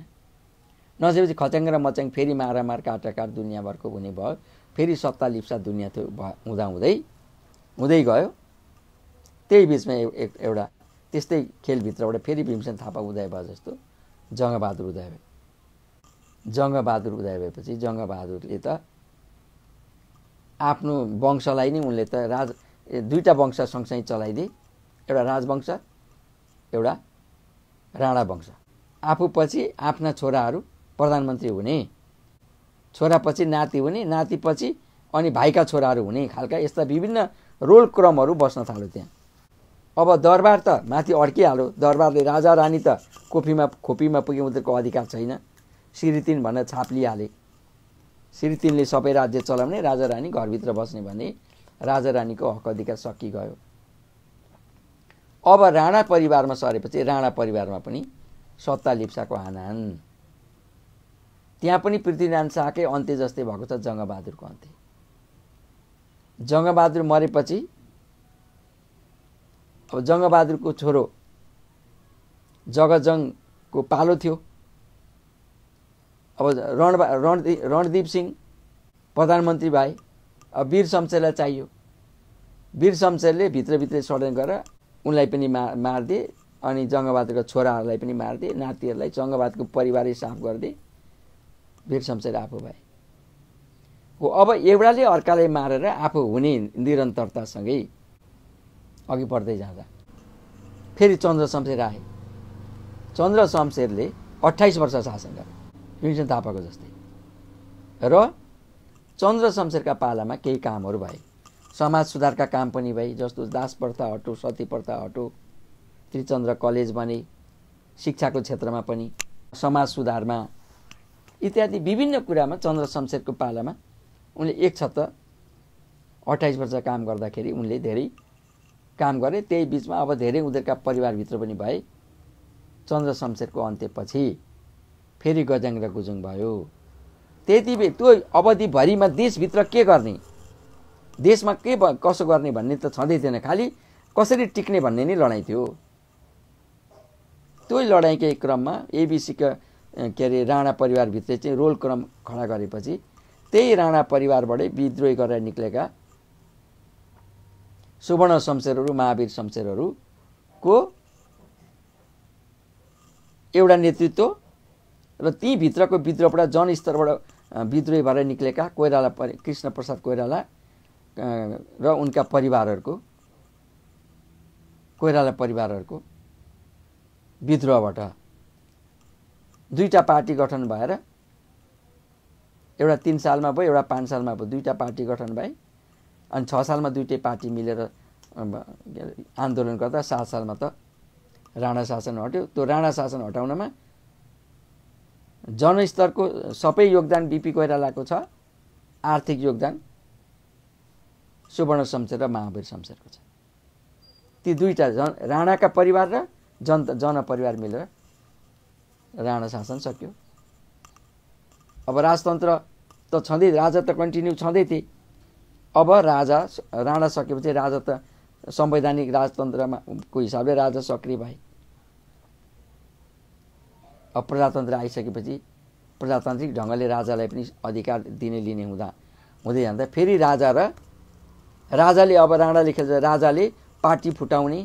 नसकेपछि खच्याङ र मच्याङ फेरि मारामार काटाकाट दुनियाँभरको हुने भयो। फेरि सत्ता लिप्सा दुनियाँ थियो हुँदा हुँदै हुँदै गयो। त्यही बिचमा एउटा त्यस्तै खेलभित्रबाट फेरि भीमसेन थापा उदय भयो जस्तो। जङ्गबहादुर उदय भयो जङ्गबहादुर उदय भएपछि जङ्गबहादुरले त आफ्नो वंशलाई नै उनले त राज दुईवटा वंश सँगसँगै चलाइदिए। एउटा राजवंश एउटा राणा वंश आफूपछि आफ्ना छोराहरू प्रधानमन्त्री हुने छोरापछि नाति हुने नातिपछि अनि भाइका छोराहरू हुने खालका यस्ता विभिन्न रोल क्रमहरू बस्न थाल्यो त्यहाँ। अब दरबार त माथि अड्किहाल्यो। दरबारले राजा रानी त कोफीमा खोपीमा पुग्यो उनीहरूको अधिकार छैन। श्रीतिन भनेर छाप लिइहाले श्रीतिनले सबै राज्य चलाउने राजा रानी घरभित्र बस्ने भने राजा रानीको हक अधिकार सकिगयो। अब राणा परिवारमा सरेपछि राणा परिवारमा पनि सत्ता लिप्साको हानान। त्यहाँ पनि पृथ्वीनारायण शाहकै अन्त्य जस्तै भएको छ जङ्गबहादुरको अन्त्य। जङ्गबहादुर मरेपछि अब जङ्गबहादुरको छोरो जगजङको पालो थियो। अब रण रणदीप रणदीप सिंह प्रधानमन्त्री भए। अब वीर शमशेरलाई चाहियो। वीर शमशेरले भित्रभित्रै षड्यन्त्र गरेर उनलाई पनि मा मारिदिए अनि जङ्गबहादुरको छोराहरूलाई पनि मारिदिए नातिहरूलाई जङ्गबहादुरको परिवारै साफ गरिदिए। वीर शमशेर आफू भए। हो अब एउटाले अर्कालाई मारेर आफू हुने निरन्तरतासँगै अघि बढ्दै जाँदा। फेरि चन्द्र शमशेर आए। चन्द्र शमशेरले अठाइस वर्ष शासन गरे भीमसेन थापाको जस्तै। र चन्द्र शमशेरका पालामा केही कामहरू भए। समाज सुधारका काम पनि भए जस्तो दास प्रथा हटो सती प्रथा हटो त्रिचन्द्र कलेज बने शिक्षाको क्षेत्रमा पनि समाज सुधारमा इत्यादि विभिन्न कुरामा चन्द्र शमशेरको पालामा उनले एक छत्त अठाइस वर्ष काम गर्दाखेरि उनले धेरै काम गरे। त्यही बिचमा अब धेरै उनीहरूका परिवारभित्र पनि भए चन्द्र शमशेरको अन्त्यपछि फेरि गजाङ र गुजुङ भयो। त्यति त्यो अवधिभरिमा देशभित्र के गर्ने? देशमा के कसो गर्ने भन्ने त छँदै थिएन खालि कसरी टिक्ने भन्ने नै लडाइँ थियो त्यो लडाइँकै क्रममा एबिसीका के अरे राणा परिवारभित्र चाहिँ रोल क्रम खडा गरेपछि त्यही राणा परिवारबाटै विद्रोही गरेर निक्लेका सुवर्ण शमशेरहरू महावीर शमशेरहरूको एउटा नेतृत्व र ती भित्रको विद्रोहबाट जनस्तरबाट विद्रोही भएर निक्लेका कोइराला परि कृष्ण प्रसाद कोइराला र उनका परिवारहरूको कोइराला परिवारहरूको विद्रोहबाट दुईवटा पार्टी गठन भएर एउटा तिन सालमा भयो एउटा पाँच सालमा भयो। दुईवटा पार्टी गठन भए अनि छ सालमा दुइटै पार्टी मिलेर आन्दोलन गर्दा सात सालमा त राणा शासन हट्यो। त्यो राणा शासन हटाउनमा जनस्तरको सबै योगदान बिपी कोइरालाको छ आर्थिक योगदान। सुवर्ण शमशेर र महावीर शमशेरको छ। ती दुईवटा जन राणाका परिवार र जन जनपरिवार मिलेर राणा शासन सक्यो। अब राजतन्त्र त छँदै राजा त कन्टिन्यू छँदै थिए। अब राजा राणा सकेपछि राजा त संवैधानिक राजतन्त्रमा को हिसाबले राजा सक्रिय भए। अब प्रजातन्त्र आइसकेपछि प्रजातान्त्रिक ढङ्गले राजालाई पनि अधिकार दिने लिने हुँदा हुँदै जाँदा फेरि राजा र राजाले अब राणाले खेल्छ राजाले पार्टी फुटाउने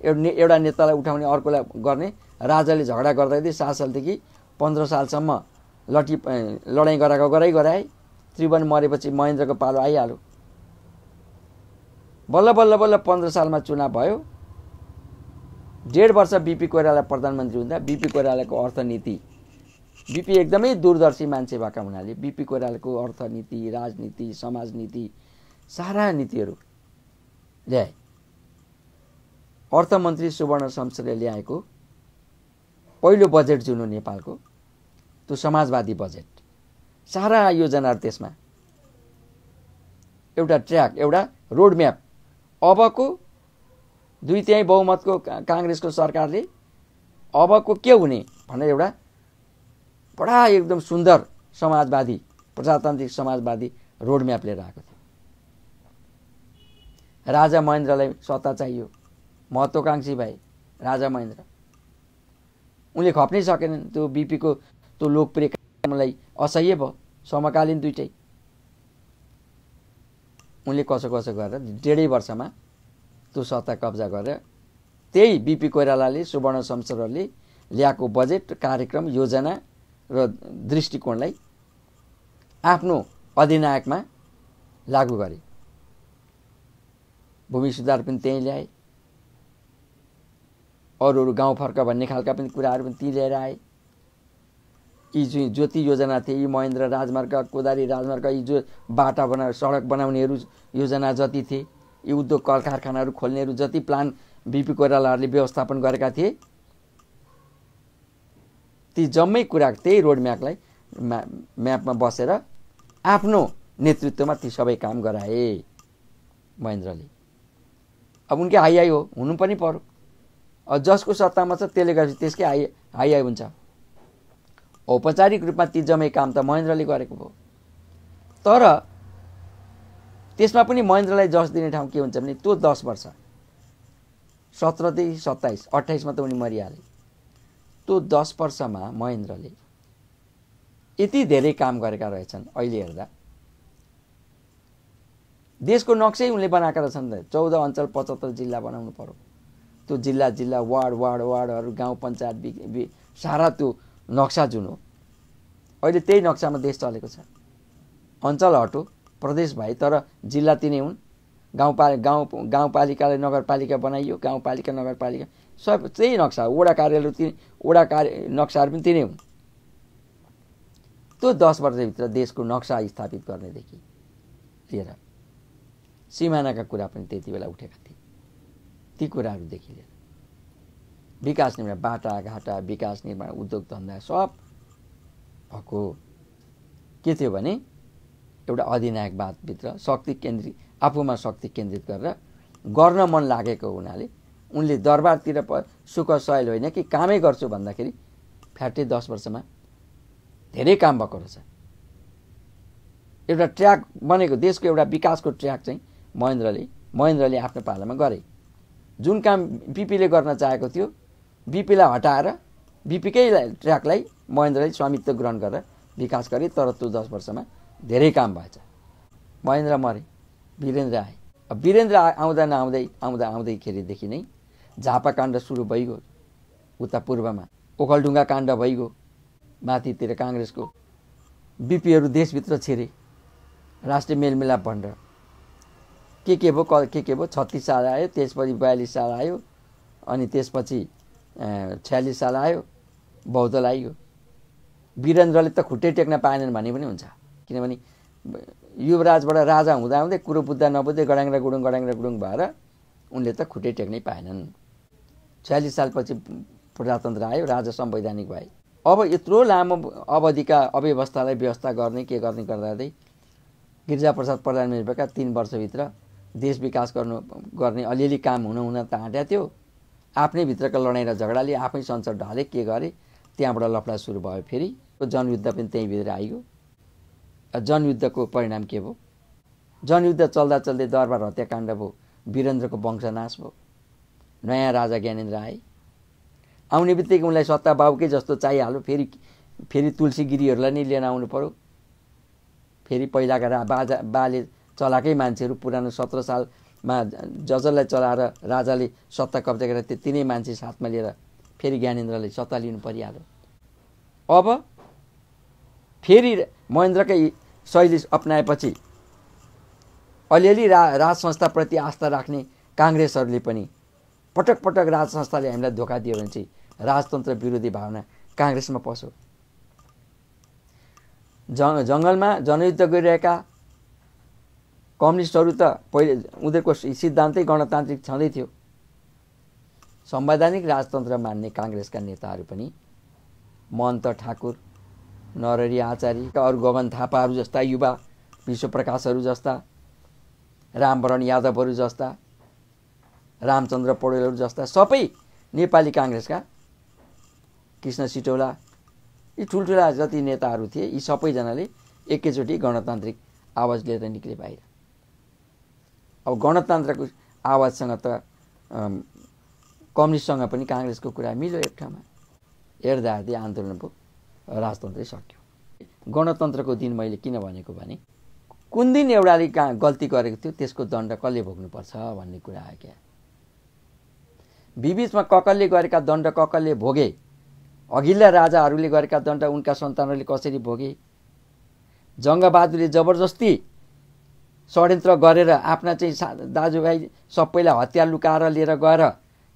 एउटा नेतालाई उठाउने अर्कोलाई गर्ने राजाले झगडा गर्दाखेरि सात सालदेखि पन्ध्र सालसम्म लटी लडाइँ गराएको गराइ गराए त्रिभुवन मरेपछि महेन्द्रको पालो आइहाल्यो। बल्ल बल्ल बल्ल पन्ध्र सालमा चुनाव भयो। डेढ वर्ष बिपी कोइराला प्रधानमन्त्री हुँदा बिपी कोइरालाको अर्थनीति बिपी एकदमै दूरदर्शी मान्छे भएका हुनाले बिपी कोइरालाको अर्थनीति राजनीति समाजनीति सारा नीतिहरू। ल्याए। अर्थमन्त्री सुवर्ण शमशेरले ल्याएको पहिलो बजेट जुन हो नेपालको त्यो समाजवादी बजेट। सारा योजनाहरू त्यसमा। एउटा ट्र्याक एउटा रोडम्याप। अबको दुई तिहाई बहुमतको काङ्ग्रेसको सरकारले अबको के हुने भनेर एउटा बडा एकदम सुन्दर समाजवादी प्रजातान्त्रिक समाजवादी रोडम्याप लिएर आएको थियो। राजा महेन्द्रलाई सत्ता चाहियो। महत्त्वकाङ्क्षी भए राजा महेन्द्र। उनले खप्नै सकेनन् त्यो बिपीको त्यो लोकप्रिय कार्यक्रमलाई असह्य भयो समकालीन दुइटै। उनले कसो कसो गरेर डेढै वर्षमा त्यो सत्ता कब्जा गरेर त्यही बिपी कोइरालाले सुवर्ण शमशेरले ल्याएको बजेट कार्यक्रम योजना र दृष्टिकोणलाई आफ्नो अधिनायकमा लागू गरे। भूमि सुधार पनि त्यहीँ ल्याए। अरू अरू गाउँ फर्क भन्ने खालका पनि कुराहरू पनि ती लिएर आए। यी जुन ज्योति योजना थिए यी महेन्द्र राजमार्ग कोदारी राजमार्ग यी जो बाटा बना सडक बनाउनेहरू योजना जति थिए यी उद्योग कल कारखानाहरू खोल्नेहरू जति प्लान बिपी कोइरालाहरूले व्यवस्थापन गरेका थिए ती जम्मै कुरा त्यही रोड म्यापलाई म्या म्यापमा बसेर आफ्नो नेतृत्वमा ती सबै काम गराए महेन्द्रले। अब उनकै हाई हो हुनु पनि पर्यो। जसको सत्तामा छ त्यसले गर्दा त्यसकै हाई हाई हुन्छ। औपचारिक रूपमा ती जम्मै काम त महेन्द्रले गरेको भयो। तर त्यसमा पनि महेन्द्रलाई जस दिने ठाउँ के हुन्छ भने त्यो दस वर्ष। सत्रदेखि सत्ताइस अठाइसमा त उनी मरिहाले। त्यो दस वर्षमा महेन्द्रले यति धेरै काम गरेका रहेछन् अहिले हेर्दा। देशको नक्सै उनले बनाएका त चौध अञ्चल पचहत्तर जिल्ला बनाउनु पर्यो। त्यो जिल्ला जिल्ला वार्ड वार्ड वार्डहरू गाउँ पञ्चायत सारा त्यो नक्सा जुन हो। अहिले त्यही नक्सामा देश चलेको छ। अञ्चल हटो प्रदेश भए तर जिल्ला तिनै हुन्। गाउँपालिका गाउँ गाउँपालिकाले नगरपालिका बनाइयो गाउँपालिका नगरपालिका। सब त्यही नक्सा वडा कार्यालय तिन वडा कार्य नक्साहरू पनि तिनै हुन्। त्यो दस वर्षभित्र देशको नक्सा स्थापित गर्नेदेखि लिएर। सिमानाका कुरा पनि त्यति बेला उठेका थिए। ती कुराहरूदेखि लिएर विकास निर्माण बाटाघाटा विकास निर्माण उद्योग धन्दा सब भएको के थियो भने एउटा अधिनायकवादभित्र शक्ति केन्द्रित आफूमा शक्ति केन्द्रित गरेर गर्न मन लागेको हुनाले उनले दरबारतिर प सुख सयल होइन कि कामै गर्छु भन्दाखेरि फ्याट्टै दस वर्षमा धेरै काम भएको रहेछ। एउटा ट्र्याक बनेको देशको एउटा विकासको ट्र्याक चाहिँ महेन्द्रले महेन्द्रले आफ्नो पालामा गरे। जुन काम बिपीले गर्न चाहेको थियो बिपीलाई हटाएर बिपीकै ट्र्याकलाई महेन्द्रले स्वामित्व ग्रहण गरेर विकास गरे तर त्यो दस वर्षमा धेरै काम भएछ। महेन्द्र मरे वीरेन्द्र आए। अब वीरेन्द्र आउँदा नआउँदै आउँदा आउँदैखेरिदेखि नै झापा काण्ड सुरु भइगयो। उता पूर्वमा ओखलढुङ्गा काण्ड भइगयो। माथितिर काङ्ग्रेसको बिपीहरू देशभित्र छिरे। राष्ट्रिय मेलमिलाप भनेर के के भयो के के भयो छत्तिस साल आयो त्यसपछि बयालिस साल आयो अनि त्यसपछि छ्यालिस साल आयो बौद्धल आइयो वीरेन्द्रले त खुट्टै टेक्न पाएनन् भने पनि हुन्छ। किनभने युवराजबाट राजा हुँदा हुँदै कुरो बुझ्दा नबुझ्दै गडाङ्ग्रा गुडुङ गडाङ्ग्रा गुडुङ भएर उनले त खुट्टै टेक्नै पाएनन्। छ्यालिस सालपछि प्रजातन्त्र आयो राजा संवैधानिक भए। अब यत्रो लामो अवधिका अव्यवस्थालाई व्यवस्था गर्ने के गर्ने गर्दा गिरिजाप्रसाद भएका तिन वर्षभित्र देश विकास गर्नु गर्ने अलिअलि काम हुन हुन त आँट्या थियो। आफ्नै भित्रका लडाइँ र झगडाले आफै संसद ढले के गरे? त्यहाँबाट लफडा सुरु भयो फेरि। जनयुद्ध पनि त्यहीँ भित्र आइयो जनयुद्धको परिणाम के भयो? जनयुद्ध चल्दा चल्दै दरबार हत्याकाण्ड भयो। वीरेन्द्रको वंशनाश भयो। नयाँ राजा ज्ञानेन्द्र आए। आउने बित्तिकै उनलाई सत्ता बाबुकै जस्तो चाहिहाल्यो। फेरि फेरि तुलसी गिरीहरूलाई नै लिएर आउनु पऱ्यो फेरि पहिलाका रा बाजा बाले चलाएकै मान्छेहरू पुरानो सत्र सालमा ज जसलाई चलाएर राजाले सत्ता कब्जा गरेर त्यो तिनै मान्छे साथमा लिएर फेरि ज्ञानेन्द्रले सत्ता लिनु परिहाल्यो। अब फेरि महेन्द्रकै शैली अप्नाएपछि अलिअलि रा राज संस्थाप्रति आस्था राख्ने काङ्ग्रेसहरूले पनि पटक पटक राज संस्थाले हामीलाई धोका दियो भने चाहिँ राजतन्त्र विरोधी भावना काङ्ग्रेसमा पस्यो। जङ जङ्गलमा जनयुद्ध गरिरहेका कम्युनिस्टहरू त पहिले उनीहरूको सिद्धान्तै गणतान्त्रिक छँदै थियो। संवैधानिक राजतन्त्र मान्ने काङ्ग्रेसका नेताहरू पनि महन्त ठाकुर नरहरी आचार्य अरू गगन थापाहरू जस्ता युवा विश्वप्रकाशहरू जस्ता रामवरण यादवहरू जस्ता रामचन्द्र पौडेलहरू जस्ता सबै नेपाली काङ्ग्रेसका कृष्ण सिटौला यी ठुल्ठुला जति नेताहरू थिए यी सबैजनाले एकैचोटि गणतान्त्रिक आवाज लिएर निक्ले बाहिर। अब गणतन्त्रको आवाजसँग त कम्युनिस्टसँग पनि काङ्ग्रेसको कुरा मिल्यो एक ठाउँमा। हेर्दा हेर्दै आन्दोलन भयो राजतन्त्रै सक्यो। गणतन्त्रको दिन मैले किन भनेको भने कुन दिन एउटाले कहाँ गल्ती गरेको थियो त्यसको दण्ड कसले भोग्नुपर्छ भन्ने कुरा आयो क्या। बिबिचमा ककलले गरेका दण्ड ककलले भोगे अघिल्ला राजाहरूले गरेका दण्ड उनका सन्तानहरूले कसरी भोगे? जङ्गबहादुरले जबरजस्ती षड्यन्त्र गरेर आफ्ना चाहिँ दाजुभाइ सबैलाई हतियार लुकाएर लिएर गएर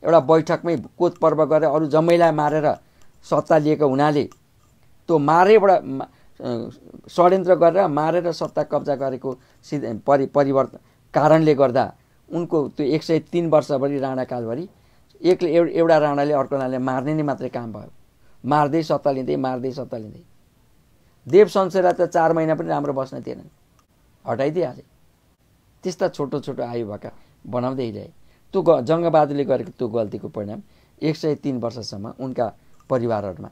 एउटा बैठकमै कोत पर्व गरेर अरू जम्मैलाई मारेर सत्ता लिएको हुनाले त्यो मारेबाट षड्यन्त्र गरेर मारेर सत्ता कब्जा गरेको सिध परि परिवर्तन कारणले गर्दा उनको त्यो एक सय तिन वर्षभरि राणाकालभरि एक एउटा राणाले अर्कोलाई मार्ने नै मात्रै काम भयो। मार्दै सत्ता लिँदै मार्दै सत्ता लिँदै। देव त चार महिना पनि राम्रो बस्न थिएन हटाइदिइहाले। त्यस्ता छोटो छोटो आयु भएका बनाउँदै ल्याए त्यो ग जङ्गबहादुरले गरेको त्यो गल्तीको परिणाम एक सय तिन वर्षसम्म उनका परिवारहरूमा।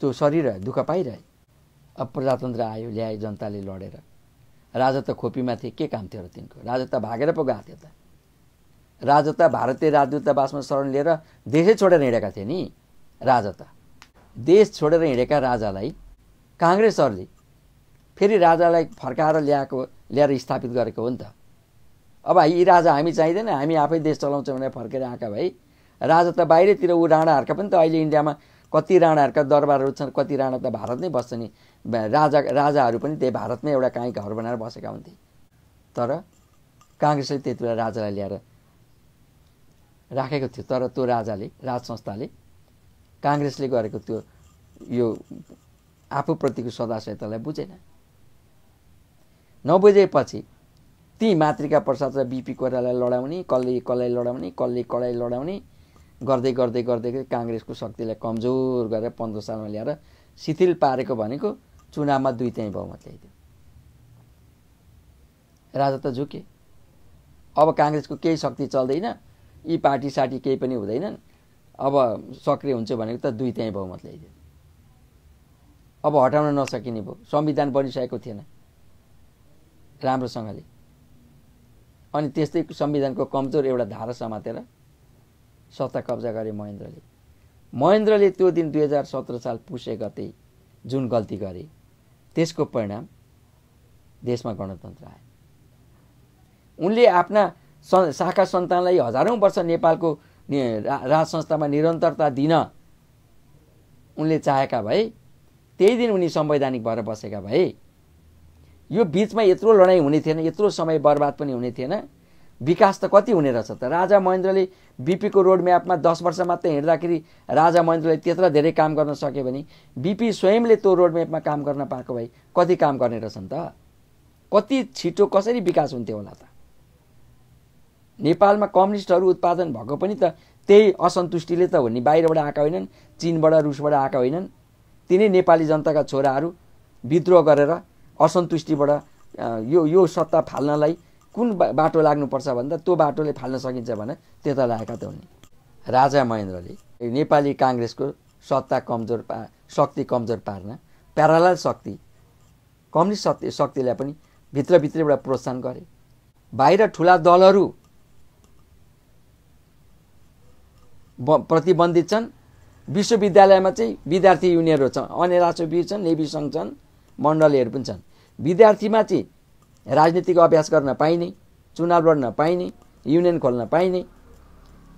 त्यो शरीर दुःख पाइरहे। अब प्रजातन्त्र आयो ल्याए जनताले लडेर। राजा त खोपीमा थिए के काम थियो र तिनको? राजा त भागेर पो गएको थियो त। राजा त भारतीय राजदूतावासमा शरण लिएर देशै छोडेर हिँडेका थिए नि। राजा त। देश छोडेर हिँडेका राजालाई काङ्ग्रेसहरूले फेरि राजालाई फर्काएर ल्याएको ल्याएर स्थापित गरेको हो नि त। अब यी राजा हामी चाहिँदैन हामी आफै देश चलाउँछौँ भनेर फर्केर आएका भए राजा त बाहिरतिर ऊ राणाहरूका पनि त अहिले इन्डियामा कति राणाहरूका दरबारहरू छन् कति राणा त भारत नै। बस्छ नि राजा राजाहरू पनि त्यही भारतमै एउटा काहीँ घर बनाएर बसेका हुन्थे। तर काङ्ग्रेसले त्यति बेला राजालाई ल्याएर राखेको थियो। तर त्यो राजाले राज संस्थाले काङ्ग्रेसले गरेको त्यो यो आफूप्रतिको सदाशयतालाई बुझेन। नबुझेपछि ती मातृका प्रसाद र बिपी कोइरालाई लडाउने कसले कसलाई लडाउने कसले कडाई लडाउने गर्दै गर्दै गर्दै काङ्ग्रेसको शक्तिलाई कमजोर गरेर पन्ध्र सालमा ल्याएर शिथिल पारेको भनेको चुनावमा दुई त्यहीँ बहुमत ल्याइदियो। राजा त झुके। अब काङ्ग्रेसको केही शक्ति चल्दैन यी पार्टी सार्टी केही पनि हुँदैनन्। अब सक्रिय हुन्छ भनेको त दुई त्यहीँ बहुमत ल्याइदियो। अब हटाउन नसकिने भयो। संविधान बनिसकेको थिएन। राम्रोसँगले। अनि त्यस्तै संविधानको कमजोर एउटा धारा समातेर सत्ता कब्जा गरे महेन्द्रले। महेन्द्रले त्यो दिन दुई हजार सत्र साल पुसे गते जुन गल्ती गरे त्यसको परिणाम देशमा गणतन्त्र आयो। उनले आफ्ना शाखा सन्तानलाई हजारौँ वर्ष नेपालको राज संस्थामा निरन्तरता दिन उनले चाहेका भए त्यही दिन उनी संवैधानिक भएर बसेका भए यो बिचमा यत्रो लडाइँ हुने थिएन यत्रो समय बर्बाद पनि हुने थिएन। विकास त कति हुने रहेछ त? राजा महेन्द्रले बिपीको रोड म्यापमा दस वर्ष मात्रै हिँड्दाखेरि राजा महेन्द्रले त्यत्र धेरै काम गर्न सक्यो भने बिपी स्वयंले त्यो रोड म्यापमा काम गर्न पाएको भए कति काम गर्ने रहेछन् त? कति छिटो कसरी विकास हुन्थ्यो होला त? नेपालमा कम्युनिस्टहरू उत्पादन भएको पनि त त्यही असन्तुष्टिले त हो नि। बाहिरबाट आएका होइनन् चिनबाट रुसबाट आएका होइनन्। तिनै नेपाली जनताका छोराहरू विद्रोह गरेर असन्तुष्टिबाट यो यो सत्ता फाल्नलाई कुन बाटो लाग्नुपर्छ भन्दा त्यो बाटोले फाल्न सकिन्छ भने त्यता लागेका त हुने। राजा महेन्द्रले नेपाली काङ्ग्रेसको सत्ता कमजोर पा शक्ति कमजोर पार्न प्यारालाल शक्ति कम्युनिस्ट शक्ति शक्तिलाई पनि भित्रभित्रैबाट प्रोत्साहन गरे। बाहिर ठुला दलहरू प्रतिबन्धित छन्। विश्वविद्यालयमा चाहिँ विद्यार्थी युनियनहरू छन् अन्य राष्ट्र छन् नेभी सङ्घ छन् मण्डलीहरू पनि छन्। विद्यार्थीमा चाहिँ राजनीतिको अभ्यास गर्न पाइने चुनाव लड्न पाइने युनियन खोल्न पाइने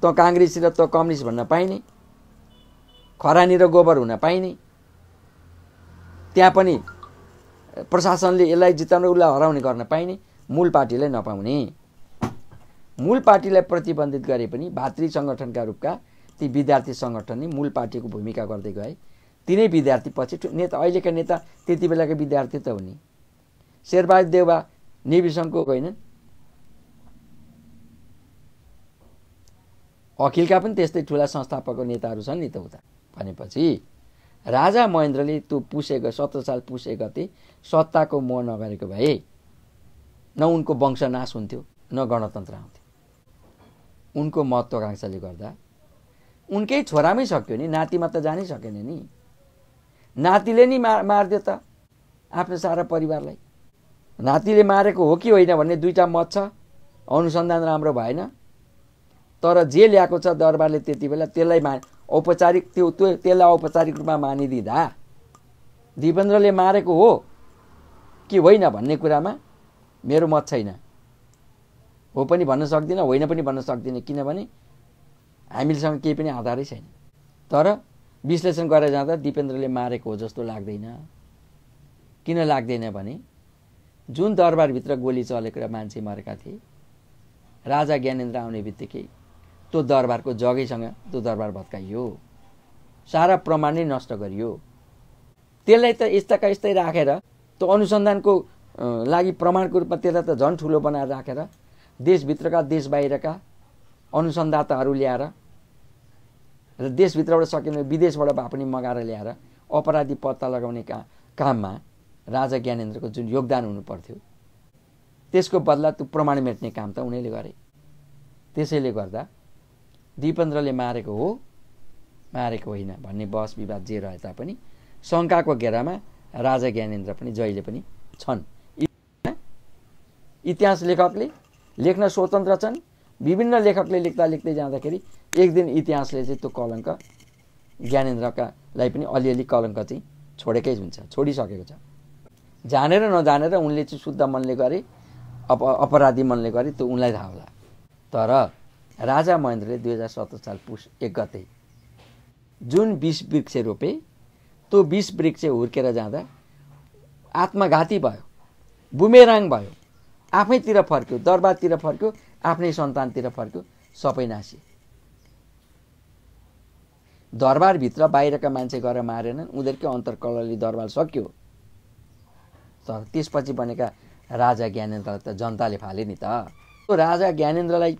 त काङ्ग्रेसी र त कम्युनिस्ट भन्न पाइने खरानी र गोबर हुन पाइने। त्यहाँ पनि प्रशासनले यसलाई जिताउन उसलाई हराउने गर्न पाइने मूल पार्टीलाई नपाउने। मूल पार्टीलाई प्रतिबन्धित गरे पनि भातृ सङ्गठनका रूपका ती विद्यार्थी सङ्गठन नै मूल पार्टीको भूमिका गर्दै गए। तिनै विद्यार्थी पछि नेता अहिलेका नेता त्यति बेलाका विद्यार्थी त हुने शेरबहादुर देउबा नेभी सङ्घको होइनन्। अखिलका पनि त्यस्तै ठुला संस्थापकको नेताहरू छन् नि त उता। भनेपछि राजा महेन्द्रले त्यो पुसेको सत्र साल पुसे गते सत्ताको मोह नगरेको भए न उनको वंश नाश हुन्थ्यो न गणतन्त्र आउँथ्यो। उनको महत्त्वकाङ्क्षाले गर्दा उनकै छोरामै सक्यो नि नातिमा त जानै सकेन नि। नातिले नि मार मारिदियो त आफ्नो सारा परिवारलाई। नातिले मारेको हो कि होइन भन्ने दुईवटा मत छ अनुसन्धान राम्रो भएन। तर जे ल्याएको छ दरबारले त्यति बेला त्यसलाई मा औपचारिक त्यो त्यो त्यसलाई औपचारिक रूपमा मानिदिँदा दिपेन्द्रले मारेको हो कि होइन भन्ने कुरामा मेरो मत छैन। हो पनि भन्न सक्दिनँ होइन पनि भन्न सक्दिनँ किनभने हामीसँग केही पनि आधारै छैन। तर विश्लेषण गरेर जाँदा दिपेन्द्रले मारेको हो जस्तो लाग्दैन। किन लाग्दैन भने जुन दरबारभित्र गोली चलेको र मान्छे मरेका थिए राजा ज्ञानेन्द्र आउने बित्तिकै त्यो दरबारको जगैसँग त्यो दरबार भत्काइयो। सारा प्रमाण नै नष्ट गरियो। त्यसलाई त यस्ताका यस्तै राखेर त्यो अनुसन्धानको लागि प्रमाणको रूपमा त्यसलाई त झन् ठुलो बनाएर राखेर देशभित्रका देश बाहिरका अनुसन्धाताहरू ल्याएर र देशभित्रबाट सकिने विदेशबाट भए पनि मगाएर ल्याएर अपराधी पत्ता लगाउने का काममा राजा ज्ञानेन्द्रको जुन योगदान हुनु पर्थ्यो त्यसको बदला त्यो प्रमाण मेट्ने काम त उनीहरूले गरे। त्यसैले गर्दा दिपेन्द्रले मारेको हो मारेको होइन भन्ने बहस विवाद जे रहे तापनि शङ्काको घेरामा राजा ज्ञानेन्द्र पनि जहिले पनि छन्। इतिहास लेखकले लेख्न स्वतन्त्र छन्। विभिन्न लेखकले लेख्दा लेख्दै जाँदाखेरि एक दिन इतिहासले चाहिँ त्यो कलङ्क ज्ञानेन्द्रकालाई पनि अलिअलि कलङ्क चाहिँ छोडेकै हुन्छ छोडिसकेको छ। जानेर नजानेर उनले चाहिँ शुद्ध मनले गरे अप अपराधी मनले गरे त्यो उनलाई थाहा होला। तर राजा महेन्द्रले दुई हजार सत्र साल पुस एक गते जुन विष वृक्ष रोपे त्यो विष वृक्ष हुर्केर जाँदा आत्मघाती भयो बुमेराङ भयो आफैतिर फर्क्यो दरबारतिर फर्क्यो आफ्नै सन्तानतिर फर्क्यो सबै नासी। दरबारभित्र बाहिरका मान्छे गएर मारेनन् उनीहरूकै अन्तर्कलली दरबार सक्यो। तर त्यसपछि बनेका राजा ज्ञानेन्द्रलाई त जनताले फाले नि त। राजा ज्ञानेन्द्रलाई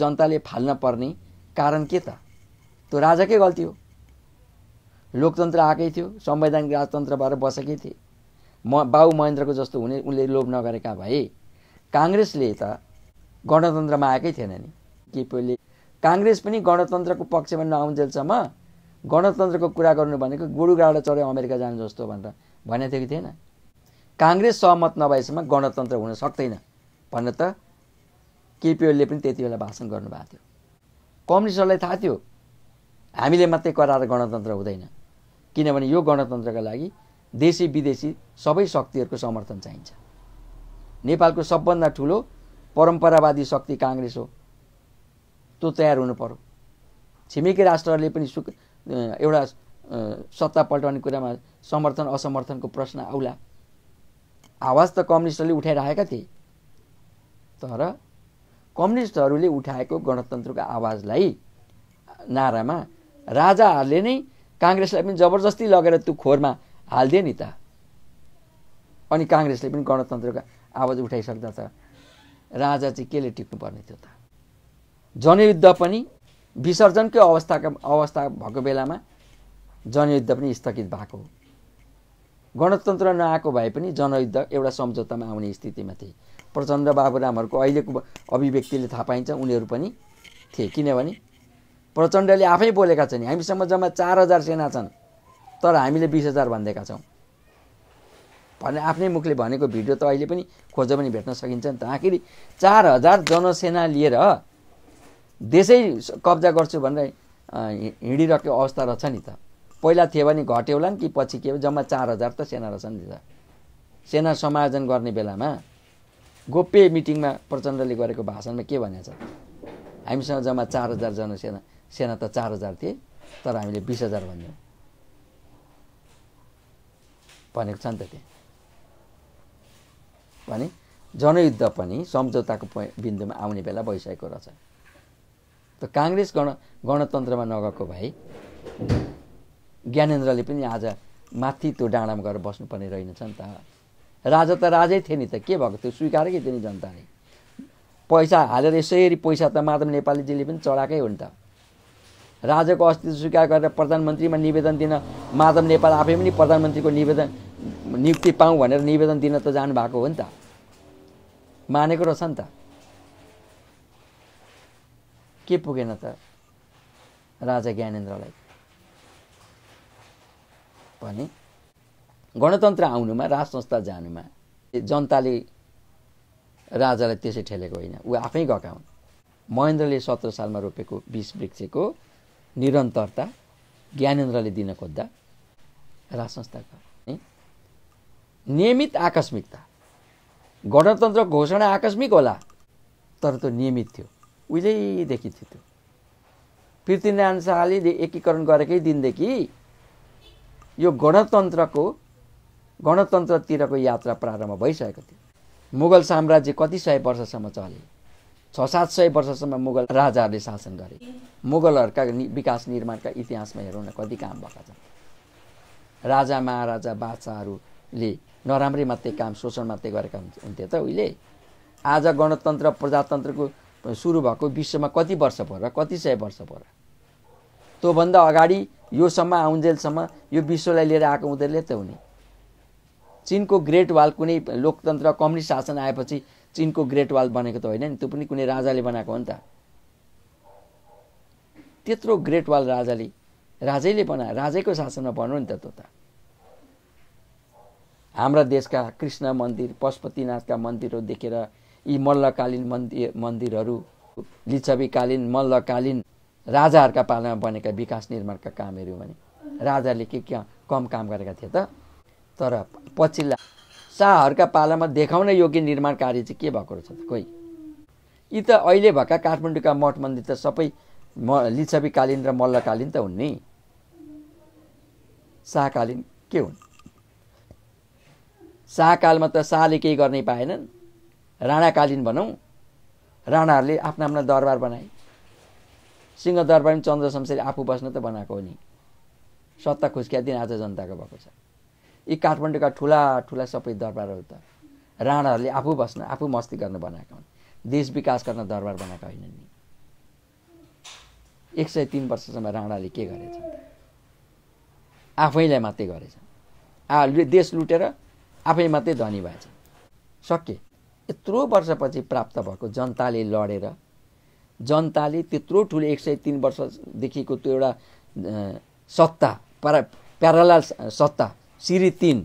जनताले फाल्न पर्ने कारण के त? त्यो राजाकै गल्ती हो। लोकतन्त्र आएकै थियो संवैधानिक राजतन्त्र भएर बसेकै थिए। म बाबु महेन्द्रको जस्तो हुने उनले लोभ नगरेका भए काङ्ग्रेसले त गणतन्त्रमा आएकै थिएन नि। केपीले काङ्ग्रेस पनि गणतन्त्रको पक्षमा नआउन्जेलसम्म गणतन्त्रको कुरा गर्नु भनेको गुडुगाडा चढ्यो अमेरिका जानु जस्तो भनेर भनेको थियो कि थिएन। काङ्ग्रेस सहमत नभएसम्म गणतन्त्र हुन सक्दैन भनेर त केपी ओलीले पनि त्यति बेला भाषण गर्नुभएको थियो। कम्युनिस्टहरूलाई थाहा थियो हामीले मात्रै कराएर गणतन्त्र हुँदैन। किनभने यो गणतन्त्रका लागि देशी विदेशी सबै शक्तिहरूको समर्थन चाहिन्छ। नेपालको सबभन्दा ठुलो परम्परावादी शक्ति काङ्ग्रेस हो। त्यो तयार हुनु पर्यो छिमेकी राष्ट्रहरूले पनि सुक एउटा सत्ता पल्टाउने कुरामा समर्थन असमर्थनको प्रश्न आउला। आवाज त कम्युनिस्टहरूले उठाइरहेका थिए। तर कम्युनिस्टहरूले उठाएको गणतन्त्रको आवाजलाई नारामा राजाहरूले नै काङ्ग्रेसलाई पनि जबरजस्ती लगेर त्यो खोरमा हालिदिए नि त। अनि काङ्ग्रेसले पनि गणतन्त्रको आवाज उठाइसक्दा त राजा चाहिँ केले टिक्नुपर्ने थियो त? जनयुद्ध पनि विसर्जनकै अवस्थाका अवस्था भएको बेलामा जनयुद्ध पनि स्थगित भएको हो। गणतन्त्र नआएको भए पनि जनयुद्ध एउटा सम्झौतामा आउने स्थितिमा थिए। प्रचण्ड बाबुरामहरूको अहिलेको अभिव्यक्तिले थाहा पाइन्छ उनीहरू पनि थिए। किनभने प्रचण्डले आफै बोलेका छन्। हामीसँग जम्मा चार हजार सेना छन् तर हामीले बिस हजार भनिदिएका छौँ। भने आफ्नै मुखले भनेको भिडियो त अहिले पनि खोज्यो पनि भेट्न सकिन्छ नि त। आखिर चार हजार जनसेना लिएर देशै कब्जा गर्छु भनेर हिँडिरहेको अवस्था रहेछ नि त। पहिला थियो भने घट्यो होला नि कि पछि के जम्मा चार हजार त सेना रहेछ नि त। सेना समायोजन गर्ने बेलामा गोप्य मिटिङमा प्रचण्डले गरेको भाषणमा के भनेको छ हामीसँग जम्मा चार हजार जनसेना सेना त चार हजार थिए तर हामीले बिस हजार भन्यौँ। भनेको छ नि त त्यहाँ भने जनयुद्ध पनि सम्झौताको बिन्दुमा आउने बेला भइसकेको रहेछ। त काङ्ग्रेस गण गणतन्त्रमा नगएको भए ज्ञानेन्द्रले पनि आज माथि त्यो डाँडामा गएर बस्नुपर्ने रहेनछ नि त। राजा त राजै थिए नि त। के भएको? थियो स्वीकारेकै थियो नि जनताले? पैसा हालेर यसरी पैसा त माधव नेपालीजीले पनि चढाएकै हो नि त। राजाको अस्तित्व स्वीकार गरेर प्रधानमन्त्रीमा निवेदन दिन माधव नेपाल आफै पनि प्रधानमन्त्रीको निवेदन नियुक्ति पाऊँ भनेर निवेदन दिन त जानुभएको हो नि त। मानेको रहेछ नि त। के पुगेन त राजा ज्ञानेन्द्रलाई? भने गणतन्त्र आउनुमा राज संस्था जानुमा जनताले राजालाई त्यसै ठेलेको होइन। ऊ आफै गएका हुन्। महेन्द्रले सत्र सालमा रोपेको बिस वृक्षको निरन्तरता ज्ञानेन्द्रले दिन खोज्दा राज संस्थाको नियमित आकस्मिकता। गणतन्त्र घोषणा आकस्मिक होला तर त्यो नियमित थियो। उहिलेदेखि थियो त्यो। पृथ्वीनारायण शाहले एकीकरण गरेकै दिनदेखि यो गणतन्त्रको गणतन्त्रतिरको यात्रा प्रारम्भ भइसकेको थियो। मुगल साम्राज्य कति सय वर्षसम्म चले छ सात सय वर्षसम्म मुगल राजाहरूले शासन गरे। मुगलहरूका विकास निर्माणका इतिहासमा हेरौँ न कति काम भएका छन्। राजा महाराजा बादशाहहरूले नराम्रै मात्रै काम शोषण मात्रै गरेका हुन्थ्यो त उहिले। आज गणतन्त्र प्रजातन्त्रको सुरु भएको विश्वमा कति वर्ष पर कति सय वर्ष पर त्योभन्दा अगाडि योसम्म आउन्जेलसम्म यो विश्वलाई लिएर आएको उनीहरूले त हुने। चिनको ग्रेट वाल कुनै लोकतन्त्र कम्युनिस्ट शासन आएपछि चिनको ग्रेट वाल बनेको त होइन नि? त्यो पनि कुनै राजाले बनाएको हो नि त। त्यत्रो ग्रेट वाल राजाले राजैले बनायो राजैको शासनमा बन्यो नि त त्यो त। हाम्रा देशका कृष्ण मन्दिर पशुपतिनाथका मन्दिरहरू देखेर यी मल्लकालीन मन्दिर मन्दिरहरू लिच्छवीकालीन मल्लकालीन राजाहरूका पालामा बनेका विकास निर्माणका कामहरू भने राजाले के क्या कम काम गरेका थिए त? तर पछिल्ला शाहहरूका पालामा देखाउन योग्य निर्माण कार्य चाहिँ के भएको रहेछ त? खोइ। यी त अहिले भएका काठमाडौँका मठ मन्दिर त सबै म लिच्छवीकालीन र मल्लकालीन त हुन् नि। शाहकालीन के हुन्? शाहकालमा त शाहले केही गर्नै पाएनन्। राणाकालीन भनौँ। राणाहरूले आफ्ना आफ्ना दरबार बनाए। सिंहदरबार पनि चन्द्र शमशेरले आफू बस्न त बनाएको हो नि। सत्ता खुस्किया दिन आज जनताको भएको छ। यी काठमाडौँका ठुला ठुला सबै दरबारहरू त राणाहरूले आफू बस्न आफू मस्ती गर्न बनाएका हुन्। देश विकास गर्न दरबार बनाएका होइनन् नि। एक सय तिन वर्षसम्म राणाले के गरेछ आफैलाई मात्रै गरेछ आ देश लुटेर आफै मात्रै धनी भएछ सके। यत्रो वर्षपछि प्राप्त भएको जनताले लडेर जनताले त्यत्रो ठुलो एक सय तिन वर्षदेखिको त्यो एउटा सत्ता पारा प्यारालाल सत्ता सिरी तिन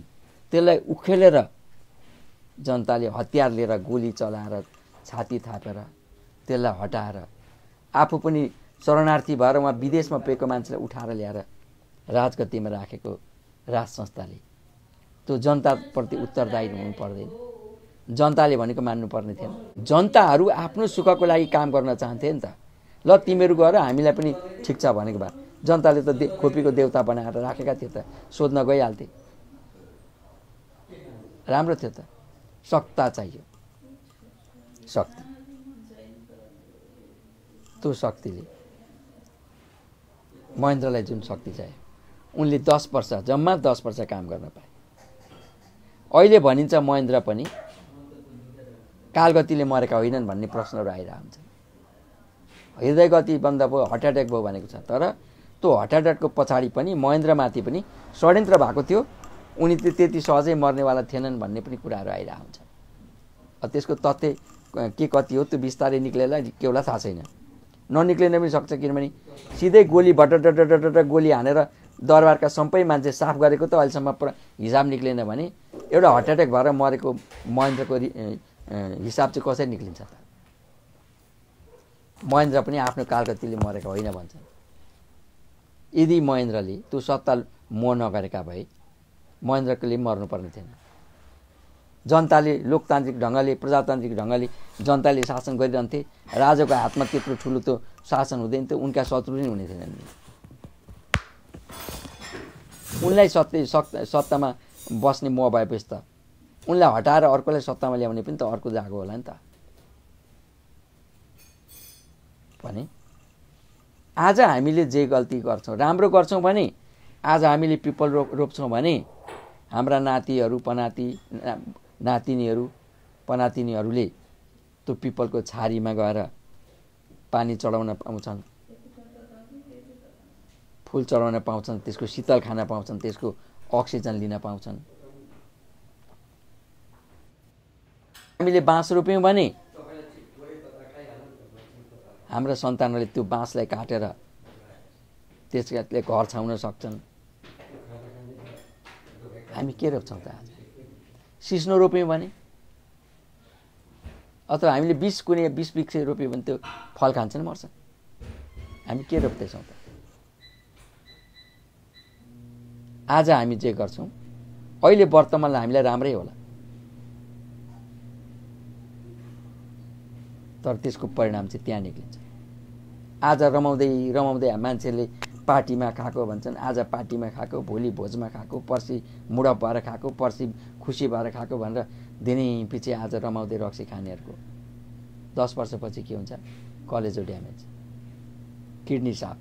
त्यसलाई उखेलेर जनताले हतियार लिएर गोली चलाएर छाती थापेर त्यसलाई हटाएर आफू पनि शरणार्थी भएर उहाँ विदेशमा पुगेको मान्छेलाई उठाएर ल्याएर राजगतिमा राखेको राज संस्थाले। त्यो जनताप्रति उत्तरदायी हुनु पर्दैन। जनताले भनेको मान्नुपर्ने थिएन। जनताहरू आफ्नो सुखको लागि काम गर्न चाहन्थे नि त। ल तिमीहरू गएर हामीलाई पनि ठिक छ भनेको भए। जनताले त दे खोपीको देउता बनाएर राखेका थिए त। सोध्न गइहाल्थे। राम्रो थियो त। सत्ता चाहियो। शक्ति। त्यो शक्तिले महेन्द्रलाई जुन शक्ति चाहियो उनले दस वर्ष जम्मा दस वर्ष काम गर्न पाए। अहिले भनिन्छ महेन्द्र पनि कालगतिले मरेका होइनन् भन्ने प्रश्नहरू आइरहेको हुन्छ हृदय गति बन्द भयो हार्ट एट्याक भयो भनेको छ। तर त्यो हार्ट एट्याकको पछाडि पनि महेन्द्रमाथि पनि षड्यन्त्र भएको थियो। उनी त त्यति सहजै मर्नेवाला थिएनन् भन्ने पनि कुराहरू आइरहेको हुन्छ त्यसको तथ्य के कति हो त्यो बिस्तारै निक्लेला के होला थाहा छैन। ननिक्लिन पनि सक्छ किनभने सिधै गोली भट्ट गोली हानेर दरबारका सबै मान्छे साफ गरेको त अहिलेसम्म हिसाब निक्लेन भने एउटा हार्ट एट्याक भएर मरेको महेन्द्रको हिसाब चाहिँ कसरी निक्लिन्छ त? महेन्द्र पनि आफ्नो कालगतिले मरेको होइन भन्छन्। यदि महेन्द्रले त्यो सत्ता मोह नगरेका भए महेन्द्रकोले मर्नुपर्ने थिएन। जनताले लोकतान्त्रिक ढङ्गले प्रजातान्त्रिक ढङ्गले जनताले शासन गरिरहन्थे राजाको हातमा त्यत्रो ठुलो त्यो शासन हुँदैन थियो उनका शत्रु नै हुने थिएनन्। उनलाई सत्य सत्तामा बस्ने मोह भएपछि त उनलाई हटाएर अर्कोलाई सत्तामा ल्याउने पनि त अर्को जागो होला नि त। भने आज हामीले जे गल्ती गर्छौँ राम्रो गर्छौँ भने आज हामीले पिपल रोप रोप्छौँ भने हाम्रा नातिहरू पनाति नातिनीहरू पनातिनीहरूले त्यो पिपलको छारीमा गएर पानी चढाउन पाउँछन्। फुल चढाउन पाउँछन् त्यसको शीतल खान पाउँछन् त्यसको अक्सिजन लिन पाउँछन्। हामीले बाँस रोप्यौँ भने हाम्रा सन्तानहरूले त्यो बाँसलाई काटेर त्यसले घर छाउन सक्छन्। हामी के रोप्छौँ त आज? सिस्नो रोप्यौँ भने? अथवा हामीले बिस कुनै बिस बिक्स रोप्यौँ भने त्यो फल खान्छन् मर्छन् हामी के रोप्दैछौँ त? आज हामी जे गर्छौँ अहिले वर्तमानमा हामीलाई राम्रै होला। तर त्यसको परिणाम चाहिँ त्यहाँ निक्लिन्छ। आज रमाउँदै रमाउँदै मान्छेले पार्टीमा खाएको भन्छन् आज पार्टीमा खाएको भोलि भोजमा खाएको पर्सि मुडप भएर खाएको पर्सि खुसी भएर खाएको भनेर दिनै पछि आज रमाउँदै रक्सी खानेहरूको। दस वर्षपछि के हुन्छ? कलेजो ड्यामेज। किडनी साप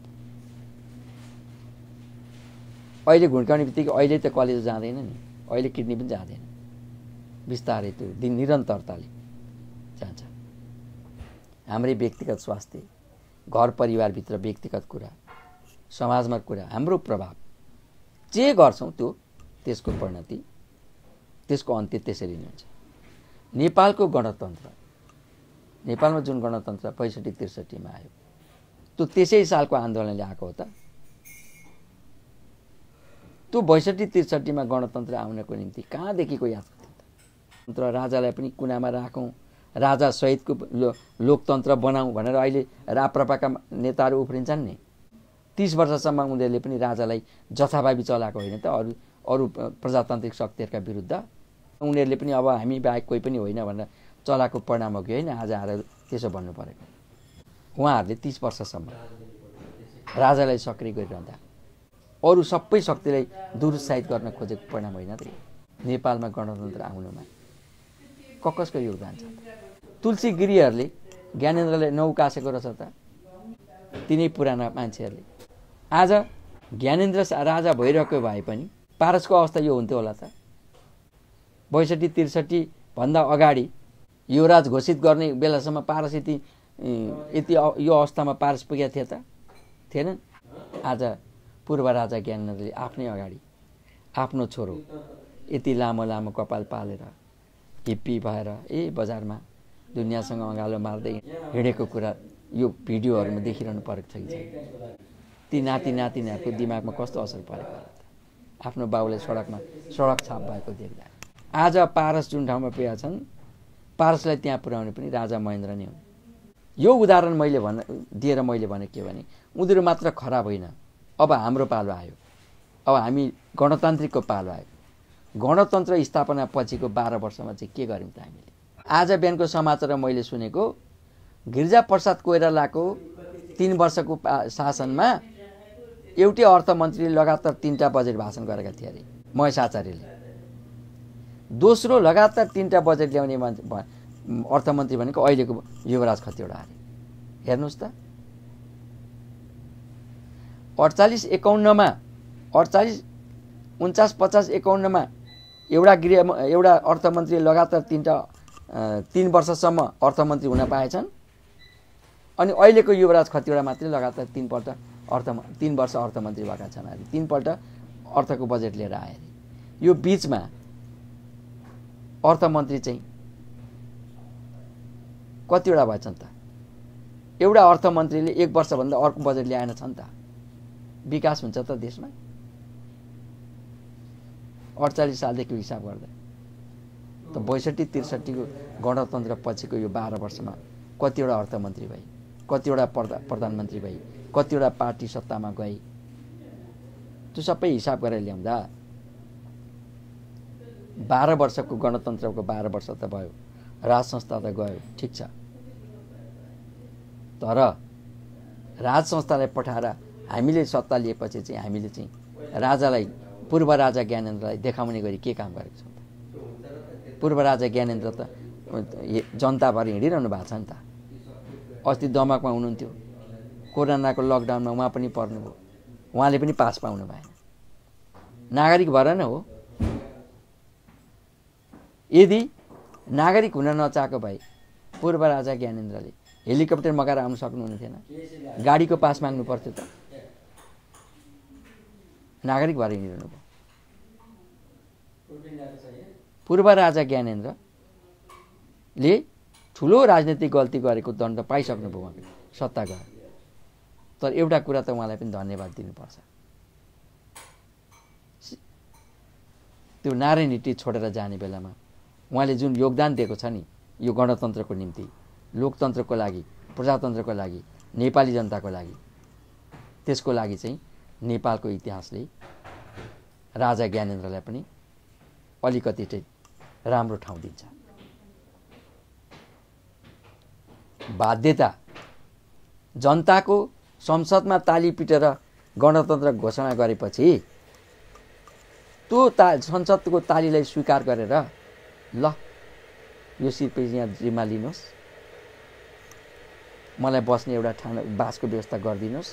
अहिले घुड्काउने बित्तिकै अहिले त कलेजो जाँदैन नि। अहिले किडनी पनि जाँदैन। बिस्तारै त्यो दिन निरन्तरताले जान्छ। हाम्रै व्यक्तिगत स्वास्थ्य घर परिवारभित्र व्यक्तिगत कुरा। समाजमा कुरा हाम्रो प्रभाव। जे गर्छौँ त्यो त्यसको परिणति त्यसको अन्त्य त्यसरी नै हुन्छ। नेपालको गणतन्त्र नेपालमा जुन गणतन्त्र पैँसठी त्रिसठीमा आयो त्यो त्यसै सालको आन्दोलनले आएको हो त। त्यो बैसठी त्रिसठीमा गणतन्त्र आउनको निम्ति कहाँदेखिको यात्रा थियो राजालाई पनि कुनामा राखौँ राजा सहितको लोकतन्त्र बनाऊ भनेर अहिले राप्रपाका नेताहरू उफ्रिन्छन् नि। तिस वर्षसम्म उनीहरूले पनि राजालाई जथाभावी चलाएको होइन त अरू अरू प्रजातान्त्रिक शक्तिहरूका विरुद्ध। उनीहरूले पनि अब हामी बाहेक कोही पनि होइन भनेर चलाएको परिणाम हो कि होइन? आज आएर त्यसो भन्नु परेको। उहाँहरूले तिस वर्षसम्म राजालाई सक्रिय गरिरहँदा अरू सबै शक्तिलाई दुरुत्साहित गर्न खोजेको परिणाम होइन त नेपालमा गणतन्त्र आउनुमा ककसको योगदान छ? तुलसी गिरीहरूले ज्ञानेन्द्रलाई नौ कासेको रहेछ त। तिनै पुराना मान्छेहरूले आज ज्ञानेन्द्र राजा भइरहेको भए पनि पारसको अवस्था यो हुन्थ्यो होला त। बैसठी त्रिसठी भन्दा अगाडि युवराज घोषित गर्ने बेलासम्म पारस यति यति यो अवस्थामा पारस पुगेका थिए त। थिएन? आज पूर्व राजा ज्ञानेन्द्रले आफ्नै अगाडि आफ्नो छोरो यति लामो लामो कपाल पालेर हिप्पी भएर ए बजारमा दुनियाँसँग अँगालो मार्दै हिँडेको कुरा यो भिडियोहरूमा देखिरहनु परेको छ कि छैन? ती नाति नातिनीहरूको दिमागमा कस्तो असर परेको होला त? आफ्नो बाउले सडकमा सडक छाप भएको देख्दा। आज पारस जुन ठाउँमा पुगेका छन् पारसलाई त्यहाँ पुर्याउने पनि राजा महेन्द्र नै हुन्। यो उदाहरण मैले भन्न दिएर मैले भने के भने उनीहरू मात्र खराब होइन। अब हाम्रो पालो आयो। अब हामी गणतान्त्रिकको पालो आयो। गणतन्त्र स्थापना पछिको बाह्र वर्षमा चाहिँ के गर्यौँ त हामीले? आज बिहानको समाचार मैले सुनेको गिरिजा प्रसाद कोइरालाको तिन वर्षको शासनमा एउटै अर्थमन्त्रीले लगातार तिनवटा बजेट भाषण गरेका थिए अरे महेश आचार्यले दोस्रो लगातार तिनवटा बजेट ल्याउने अर्थमन्त्री भनेको अहिलेको युवराज खतिवडा अरे। हेर्नुहोस् त। अडचालिस एकाउन्नमा अडचालिस उन्चास पचास एकाउन्नमा एउटा गृह एउटा अर्थमन्त्री लगातार तिनवटा तिन वर्षसम्म अर्थमन्त्री हुन पाएछन्। अनि अहिलेको युवराज खतिवडा मात्रै लगातार तिनपल्ट अर्थ तिन वर्ष अर्थमन्त्री भएका छन् अरे तिनपल्ट अर्थको बजेट लिएर आए अरे। यो बिचमा अर्थमन्त्री चाहिँ कतिवटा भएछन् त? एउटा अर्थमन्त्रीले एक वर्षभन्दा अर्को बजेट ल्याएन छन् त? विकास हुन्छ त देशमा? अडचालिस सालदेखि हिसाब गर्दा। त बैसठी त्रिसठीको गणतन्त्र पछिको यो बाह्र वर्षमा कतिवटा अर्थमन्त्री भए कतिवटा प्रधा प्रधानमन्त्री भए कतिवटा पार्टी सत्तामा गए त्यो सबै हिसाब गरेर ल्याउँदा बाह्र वर्षको गणतन्त्रको बाह्र वर्ष त भयो राज संस्था त गयो ठिक छ। तर राज संस्थालाई पठाएर हामीले सत्ता लिएपछि चाहिँ हामीले चाहिँ राजालाई पूर्व राजा ज्ञानेन्द्रलाई देखाउने गरी के काम गरेको छौँ पूर्व राजा ज्ञानेन्द्र त जनताभर हिँडिरहनु भएको छ नि त। अस्ति दमाकमा हुनुहुन्थ्यो। कोरोनाको लकडाउनमा उहाँ पनि पर्नुभयो। उहाँले पनि पास पाउनु भएन। नागरिक भएर नै हो। यदि नागरिक हुन नचाहेको भए पूर्व राजा ज्ञानेन्द्रले हेलिकप्टर मगाएर आउनु सक्नुहुने थिएन। गाडीको पास माग्नु पर्थ्यो त। नागरिक भएर हिँडिरहनु भयो पूर्व राजा ज्ञानेन्द्रले ठुलो राजनीतिक गल्ती गरेको दण्ड पाइसक्नुभयो उहाँले सत्ता गएर तर एउटा कुरा त उहाँलाई पनि धन्यवाद दिनुपर्छ। त्यो नारायणी छोडेर जाने बेलामा उहाँले जुन योगदान दिएको छ नि यो गणतन्त्रको निम्ति लोकतन्त्रको लागि प्रजातन्त्रको लागि नेपाली जनताको लागि त्यसको लागि चाहिँ नेपालको इतिहासले राजा ज्ञानेन्द्रलाई पनि अलिकति चाहिँ राम्रो ठाउँ दिन्छ। बाध्यता जनताको संसदमा ताली पिटेर गणतन्त्र घोषणा गरेपछि त्यो ता संसदको तालीलाई स्वीकार गरेर ल यो सिर्पेज यहाँ जिम्मा लिनुहोस्। मलाई बस्ने एउटा ठाउँ बासको व्यवस्था गरिदिनुहोस्।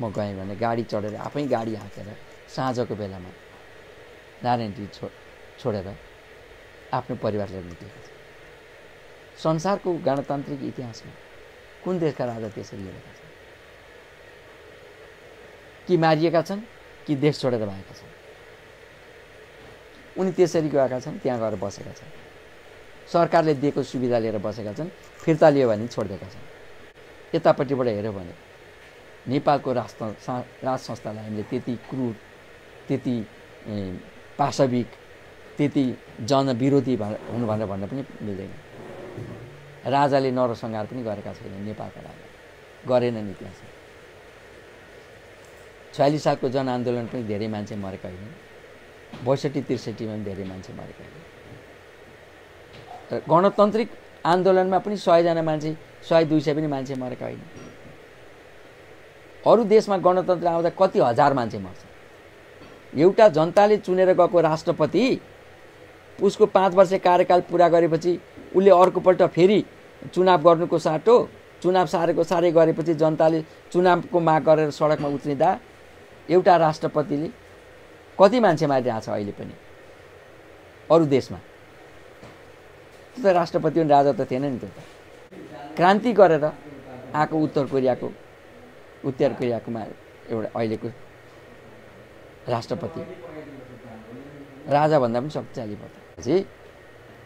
म गएँ भने गाडी चढेर आफै गाडी हाँकेर साँझको बेलामा नारायणजी छो छोडेर आफ्नो परिवारलाई निक्लेको छ संसारको गणतान्त्रिक इतिहासमा कुन देशका राजा त्यसरी गरेका छन्। कि मारिएका छन् कि देश छोडेर भएका छन्। उनी त्यसरी गएका छन् त्यहाँ गएर बसेका छन्। सरकारले दिएको सुविधा लिएर बसेका छन् फिर्ता लियो भने छोडिदिएका छन्। यतापट्टिबाट हेऱ्यो भने नेपालको राष्ट्र राज संस्थालाई हामीले त्यति क्रुर त्यति पाशविक त्यति जनविरोधी हुनु भनेर भन्न पनि मिल्दैन राजाले नरसंहार पनि गरेका छैन नेपालका राजा। गरेनन् इतिहासमा छयालिस सालको जनआन्दोलन पनि धेरै मान्छे मरेका होइन। बैसठी त्रिसठीमा पनि धेरै मान्छे मरेका होइन। गणतान्त्रिक आन्दोलनमा पनि सयजना मान्छे सय दुई सय पनि मान्छे मरेका होइन। अरू देशमा गणतन्त्र आउँदा कति हजार मान्छे मर्छ। एउटा जनताले चुनेर गएको राष्ट्रपति उसको पाँच वर्ष कार्यकाल पुरा गरेपछि उसले अर्कोपल्ट फेरि चुनाव गर्नुको साटो चुनाव सारेको साह्रै गरेपछि जनताले चुनावको माग गरेर सडकमा उत्रिँदा एउटा राष्ट्रपतिले कति मान्छे मारिरहेको छ अहिले पनि? अरू देशमा? त्यो त राष्ट्रपति पनि राजा त थिएन नि त्यो त। क्रान्ति गरेर आएको उत्तर कोरियाको उत्तर कोरियाकोमा एउटा अहिलेको राष्ट्रपति। राजाभन्दा पनि शक्तिशाली भएपछि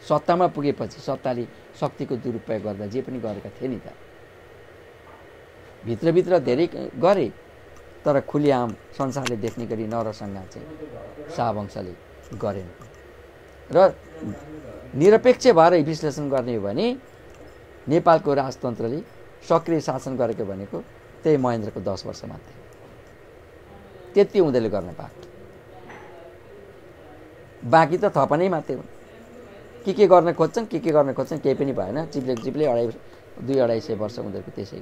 सत्तामा पुगेपछि सत्ताले शक्तिको दुरुपयोग गर्दा जे पनि गरेका थिए नि त। भित्रभित्र धेरै गरे तर खुलिआम संसारले देख्ने गरी नरसँग चाहिँ शाहवंशले गरेन। र निरपेक्ष भएर विश्लेषण गर्ने हो भने नेपालको राजतन्त्रले सक्रिय शासन गरेको भनेको त्यही महेन्द्रको दस वर्ष मात्रै त्यति उनीहरूले गर्न पाएको। बाँकी त थपनै मात्रै हुन्। के के गर्न खोज्छन् के के गर्न खोज्छन् केही पनि भएन। चिप्ले चिप्ले अढाई दुई अढाई सय वर्ष उनीहरूको त्यसै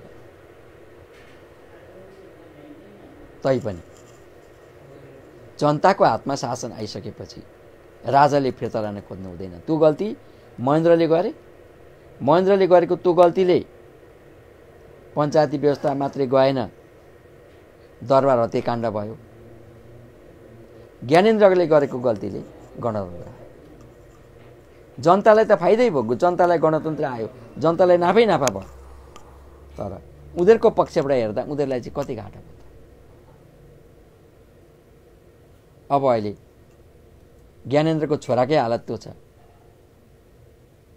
तैपनि जनताको हातमा शासन आइसकेपछि राजाले फिर्ता लान खोज्नु हुँदैन। त्यो गल्ती महेन्द्रले गरे। महेन्द्रले गरेको त्यो गल्तीले पञ्चायती व्यवस्था मात्रै गएन। दरबार हत्याकाण्ड भयो। ज्ञानेन्द्रले गरेको गल्तीले गणतन्त्र। जनतालाई त फाइदै भयो। जनतालाई गणतन्त्र आयो। जनतालाई नाफै नाफा भयो। तर उनीहरूको पक्षबाट हेर्दा उनीहरूलाई चाहिँ कति घाटा भयो अब अहिले ज्ञानेन्द्रको छोराकै हालत त्यो छ।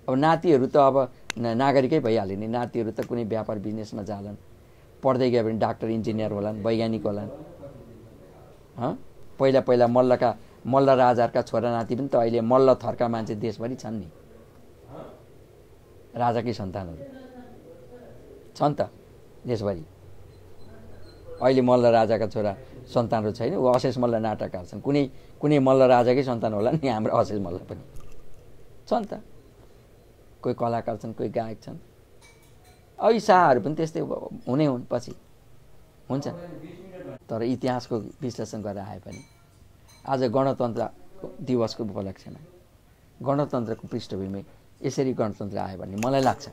अब नातिहरू त अब नागरिकै भइहाल्यो नि। नातिहरू त कुनै व्यापार बिजनेसमा जालान् पढ्दै गयो भने डाक्टर इन्जिनियर होलान् वैज्ञानिक होलान्। पहिला पहिला मल्लका मल्ल राजाहरूका छोरा नाति पनि त अहिले मल्ल थरका मान्छे देशभरि छन् नि। राजाकै सन्तानहरू? छन् त देशभरि। अहिले मल्ल राजाका छोरा सन्तानहरू छैन ऊ अशेष मल्ल नाटककार छन्। कुनै कुनै मल्ल राजाकै सन्तान होला नि हाम्रो अशेष मल्ल पनि। छ नि त। कोही कलाकार छन् कोही गायक छन्। अब शाहहरू पनि त्यस्तै हुने हुन् पछि। हुन्छ। तर इतिहासको विश्लेषण गरेर आए पनि। आज गणतन्त्र दिवसको उपलक्ष्यमा गणतन्त्रको पृष्ठभूमि यसरी गणतन्त्र आयो भन्ने मलाई लाग्छ।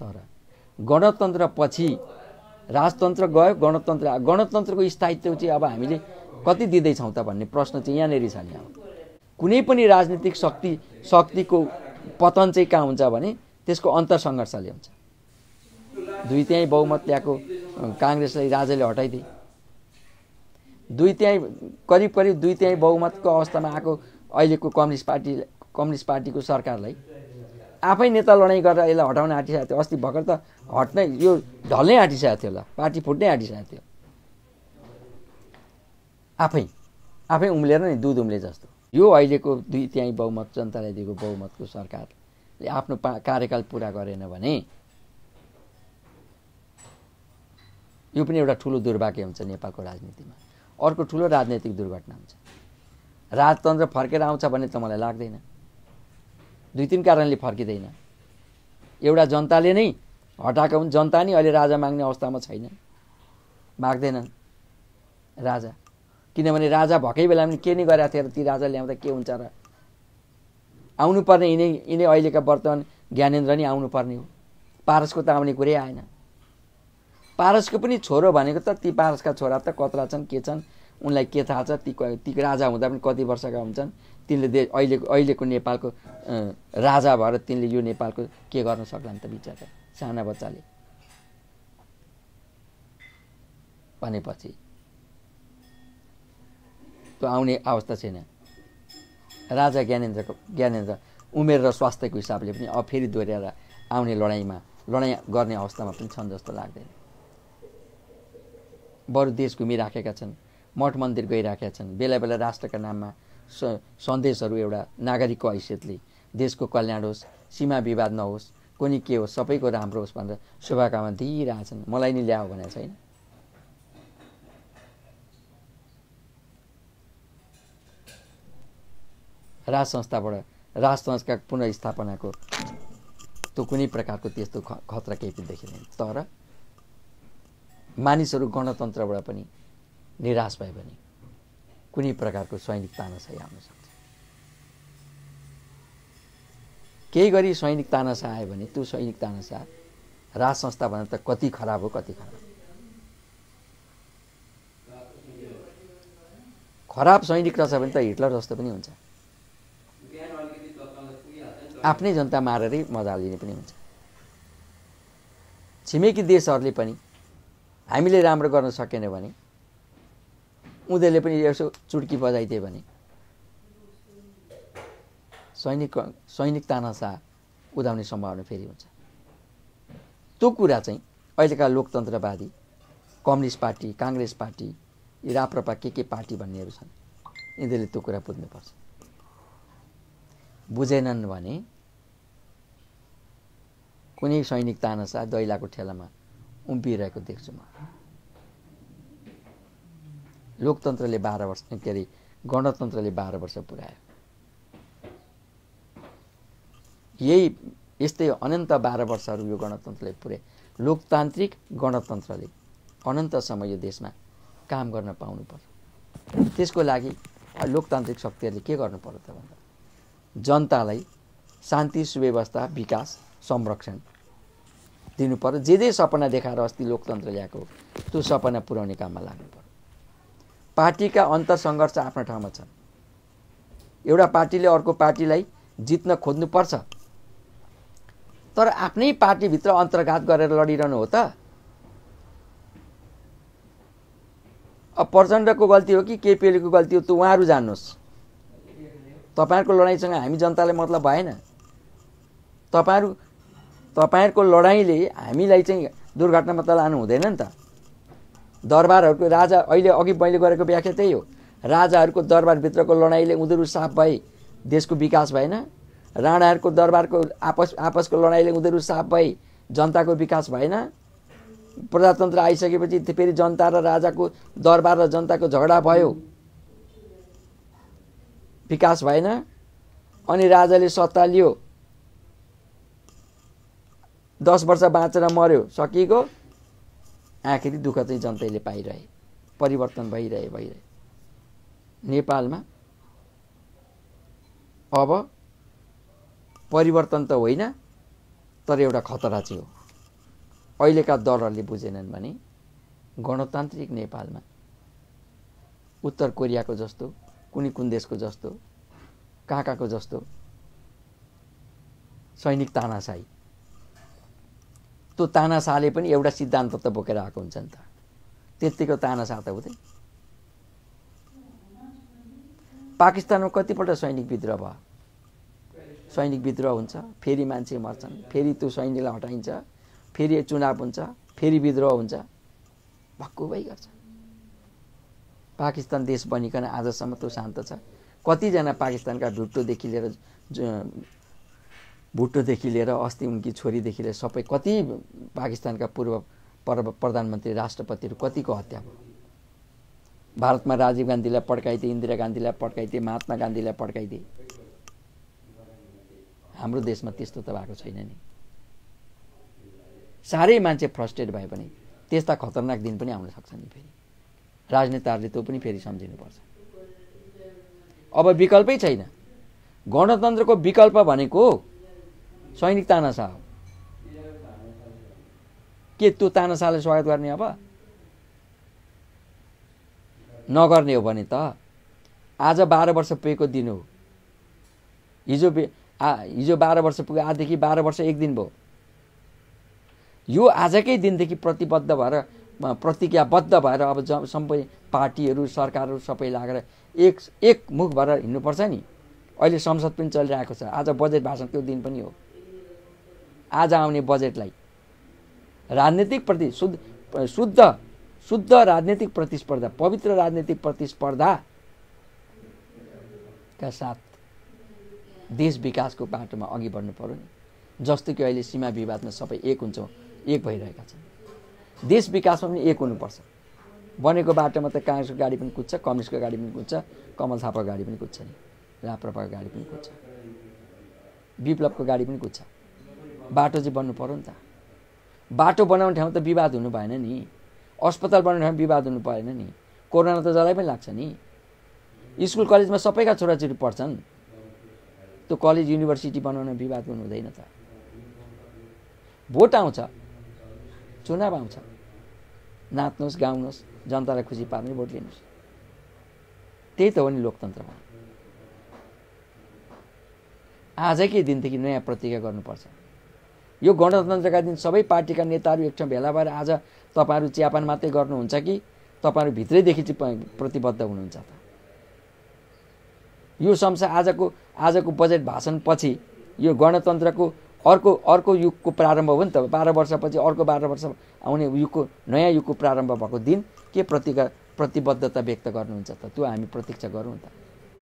तर गणतन्त्र पछि राजतन्त्र गयो गणतन्त्र गणतन्त्रको स्थायित्व चाहिँ अब हामीले कति दिँदैछौँ त भन्ने प्रश्न चाहिँ यहाँनिर छ नि कुनै पनि राजनीतिक शक्ति शक्तिको पतन चाहिँ कहाँ हुन्छ भने त्यसको अन्तरसङ्घर्षले हुन्छ। दुई त्यहीँ बहुमत ल्याएको काङ्ग्रेसलाई राजाले हटाइदिए। दुई त्यहीँ करिब करिब दुई त्यहीँ बहुमतको अवस्थामा आएको अहिलेको कम्युनिस्ट पार्टी कम्युनिस्ट पार्टीको सरकारलाई। आफै नेता लडाइँ गरेर यसलाई हटाउन आँटिसकेको थियो। अस्ति भर्खर त हट्नै यो ढल्नै आँटिसकेको थियो होला। पार्टी फुट्नै आँटिसकेको थियो। आफै आफै उम्लेर नि दुध उम्ले जस्तो। यो अहिलेको दुई त्यहीँ बहुमत जनतालाई दिएको बहुमतको सरकारले आफ्नो कार्यकाल पुरा गरेन भने यो पनि एउटा ठुलो दुर्भाग्य हुन्छ नेपालको राजनीतिमा। अर्को ठुलो राजनैतिक दुर्घटना हुन्छ। राजतन्त्र फर्केर आउँछ भन्ने त मलाई लाग्दैन। दुई तिन कारणले फर्किँदैन। एउटा जनताले नै हटाएको हुन् जनता नै अहिले राजा माग्ने अवस्थामा छैन। माग्दैनन् राजा। किनभने राजा भएकै बेला पनि के नै गरेको थियो र ती राजा ल्याउँदा के हुन्छ र? आउनुपर्ने यिनै यिनै अहिलेका वर्तमान ज्ञानेन्द्र नै आउनुपर्ने हो। पारसको त आउने कुरै आएन। पारसको पनि छोरो भनेको त ती पारसका छोरा त कत्रा छन् के छन्? उनलाई के थाहा छ? ती ती राजा हुँदा पनि कति वर्षका हुन्छन्? तिनले दे अहिलेको अहिलेको नेपालको राजा भएर तिनले यो नेपालको के गर्न सक्लान् त बिचरा? साना बच्चाले। भनेपछि त्यो आउने अवस्था छैन। राजा ज्ञानेन्द्रको ज्ञानेन्द्र उमेर र स्वास्थ्यको हिसाबले पनि अब फेरि दोहोऱ्याएर आउने लडाइँमा लडाइँ गर्ने अवस्थामा पनि छन् जस्तो लाग्दैन। बरु देश घुमिराखेका छन् मठ मन्दिर गइराखेका छन् बेला बेला राष्ट्रका नाममा सन्देशहरू एउटा नागरिकको हैसियतले देशको कल्याण होस् सीमा विवाद नहोस् कुनै के होस् सबैको राम्रो होस् भनेर शुभकामना दिइरहेछन् मलाई नि ल्याऊ भनेको छैन। राज संस्थाबाट राज संस्थाको पुनर्स्थापनाको त्यो कुनै प्रकारको त्यस्तो खतरा केही पनि देखिँदैन। तर मानिसहरू गणतन्त्रबाट पनि निराश भयो भने कुनै प्रकारको सैनिक तानासाही आउन सक्छ। केही गरी सैनिक तानासा आयो भने त्यो सैनिक तानासा राज संस्थाभन्दा त कति खराब हो कति खराब। खराब सैनिक रहेछ भने त हिटलर जस्तो पनि हुन्छ। आफ्नै जनता मारेरै मजा लिने पनि हुन्छ। छिमेकी देशहरूले पनि हामीले राम्रो गर्न सकेन भने उनीहरूले पनि यसो चुड्की बजाइदियो भने। सैनिक सैनिक तानासा उदाउने सम्भावना फेरि हुन्छ। त्यो कुरा चाहिँ अहिलेका लोकतन्त्रवादी communist party Congress party Raprapa के के पार्टी भन्नेहरू छन् यिनीहरूले त्यो कुरा बुझ्नुपर्छ। बुझेनन् भने कुनै सैनिक तानासा दैलाको ठेलामा उम्पिरहेको देख्छु म। लोकतन्त्रले बाह्र वर्ष के अरे गणतन्त्रले बाह्र वर्ष पुऱ्यायो। यही यस्तै अनन्त बाह्र वर्षहरू यो गणतन्त्रले पुर्याए लोकतान्त्रिक गणतन्त्रले अनन्तसम्म यो देशमा काम गर्न पाउनु पर्छ। त्यसको लागि लोकतान्त्रिक शक्तिहरूले के गर्नु पर्यो त भन्दा? जनतालाई शान्ति सुव्यवस्था विकास संरक्षण दिनु पर्यो जे जे सपना देखाएर अस्ति लोकतन्त्र ल्याएको त्यो सपना पुर्याउने काममा लाग्नु पर्यो पार्टीका अन्तर सङ्घर्ष आफ्नो ठाउँमा छन्। एउटा पार्टीले अर्को पार्टीलाई जित्न खोज्नुपर्छ। तर आफ्नै पार्टीभित्र अन्तर्घात गरेर लडिरहनु हो त? अब प्रचण्डको गल्ती हो कि केपिएलको गल्ती हो त्यो उहाँहरू जान्नुहोस्। तपाईँहरूको लडाइँसँग हामी जनतालाई मतलब भएन। तपाईँहरू तपाईँहरूको लडाइँले हामीलाई चाहिँ दुर्घटनामा त लानु हुँदैन नि त। दरबारहरूको राजा अहिले अघि मैले गरेको व्याख्या त्यही हो। राजाहरूको दरबारभित्रको लडाइँले उनीहरू साफ भए देशको विकास भएन। राणाहरूको दरबारको आपस आपसको लडाइँले उनीहरू साफ भए जनताको विकास भएन। प्रजातन्त्र आइसकेपछि फेरि जनता र राजाको दरबार र जनताको झगडा भयो। विकास भएन। अनि राजाले सत्ता लियो। दस वर्ष बाँचेर मऱ्यो सकिएको? आखिरी दुःख चाहिँ जनताले पाइरहे परिवर्तन भइरहे भइरहे। नेपालमा अब परिवर्तन त होइन तर एउटा खतरा चाहिँ हो। अहिलेका दलहरूले बुझेनन् भने गणतान्त्रिक नेपालमा उत्तर कोरियाको जस्तो कुनै कुन देशको जस्तो कहाँ कहाँको जस्तो सैनिक तानासाई त्यो तानासाले पनि एउटा सिद्धान्त त बोकेर आएको हुन्छ नि त। त्यत्तिको तानासा त हुँदैन पाकिस्तानमा कतिपल्ट सैनिक विद्रोह भयो? सैनिक विद्रोह हुन्छ फेरि मान्छे मर्छन् फेरि त्यो सैनिकलाई हटाइन्छ फेरि चुनाव हुन्छ फेरि विद्रोह हुन्छ। भक्कु भइ गर्छ पाकिस्तान देश बनिकन आजसम्म त्यो शान्त छ। कतिजना पाकिस्तानका भुट्टोदेखि लिएर भुट्टोदेखि लिएर अस्ति उनकी छोरीदेखि लिएर सबै कति पाकिस्तानका पूर्व प्रधानमन्त्री राष्ट्रपतिहरू कतिको हत्या भयो? भारतमा राजीव गान्धीलाई पड्काइदिए इन्दिरा गान्धीलाई पड्काइदिए महात्मा गान्धीलाई पड्काइदिए। हाम्रो देशमा त्यस्तो त भएको छैन नि। साह्रै मान्छे फ्रस्ट्रेट भए पनि त्यस्ता खतरनाक दिन पनि आउन सक्छ नि फेरि। राजनेताहरूले त्यो पनि फेरि सम्झिनुपर्छ। अब विकल्पै छैन। गणतन्त्रको विकल्प भनेको सैनिक तानासा हो के त्यो तानासाले स्वागत गर्ने अब? नगर्ने हो भने त। आज बाह्र वर्ष पुगेको दिन हो। हिजो हिजो बाह्र वर्ष पुग्यो आजदेखि बाह्र वर्ष एक दिन भयो। यो आजकै दिनदेखि प्रतिबद्ध भएर प्रतिज्ञाबद्ध भएर अब ज सबै पार्टीहरू सरकारहरू सबै लागेर एक एक मुख भएर हिँड्नुपर्छ नि। अहिले संसद पनि चलिरहेको छ। आज बजेट भाषण त्यो दिन पनि हो। आज आउने बजेटलाई। राजनीतिक प्रति शुद्ध शुद्ध शुद्ध राजनीतिक प्रतिस्पर्धा पवित्र राजनीतिक प्रतिस्पर्धाका साथ देश विकासको बाटोमा अघि बढ्नु पऱ्यो नि। जस्तो कि अहिले सीमा विवादमा सबै एक हुन्छौँ एक भइरहेका छन्। देश विकासमा पनि एक हुनुपर्छ। बनेको बाटोमा त काङ्ग्रेसको गाडी पनि कुद्छ कम्युनिस्टको गाडी पनि कुद्छ कमल थापाको गाडी पनि कुद्छ नि राप्रपाको गाडी पनि कुद्छ विप्लवको गाडी पनि कुद्छ। बाटो चाहिँ बन्नु पऱ्यो नि त। बाटो बनाउने ठाउँ त विवाद हुनु भएन नि। अस्पताल बनाउने ठाउँ विवाद हुनु परेन नि। कोरोना त जसलाई पनि लाग्छ नि। स्कुल कलेजमा सबैका छोराछोरी पढ्छन्। त्यो कलेज युनिभर्सिटी बनाउन विवाद गर्नु हुँदैन त। भोट आउँछ। चुनाव आउँछ। नाच्नुहोस् गाउनुहोस् जनतालाई खुसी पार्ने भोट लिनुहोस्। त्यही त हो नि लोकतन्त्रमा आजकै दिनदेखि नयाँ प्रतिज्ञा गर्नुपर्छ। यो गणतन्त्रका दिन सबै पार्टीका नेताहरू एक ठाउँ भेला भएर आज तपाईँहरू चियापान मात्रै गर्नुहुन्छ कि? तपाईँहरू भित्रैदेखि चाहिँ प्रतिबद्ध हुनुहुन्छ त। यो संसार आजको आजको बजेट भाषणपछि यो गणतन्त्रको अर्को अर्को युगको प्रारम्भ हो नि त। बाह्र वर्षपछि अर्को बाह्र वर्ष आउने युगको नयाँ युगको प्रारम्भ भएको दिन के प्रतिका प्रतिबद्धता व्यक्त गर्नुहुन्छ त? त्यो हामी प्रतीक्षा गरौँ त।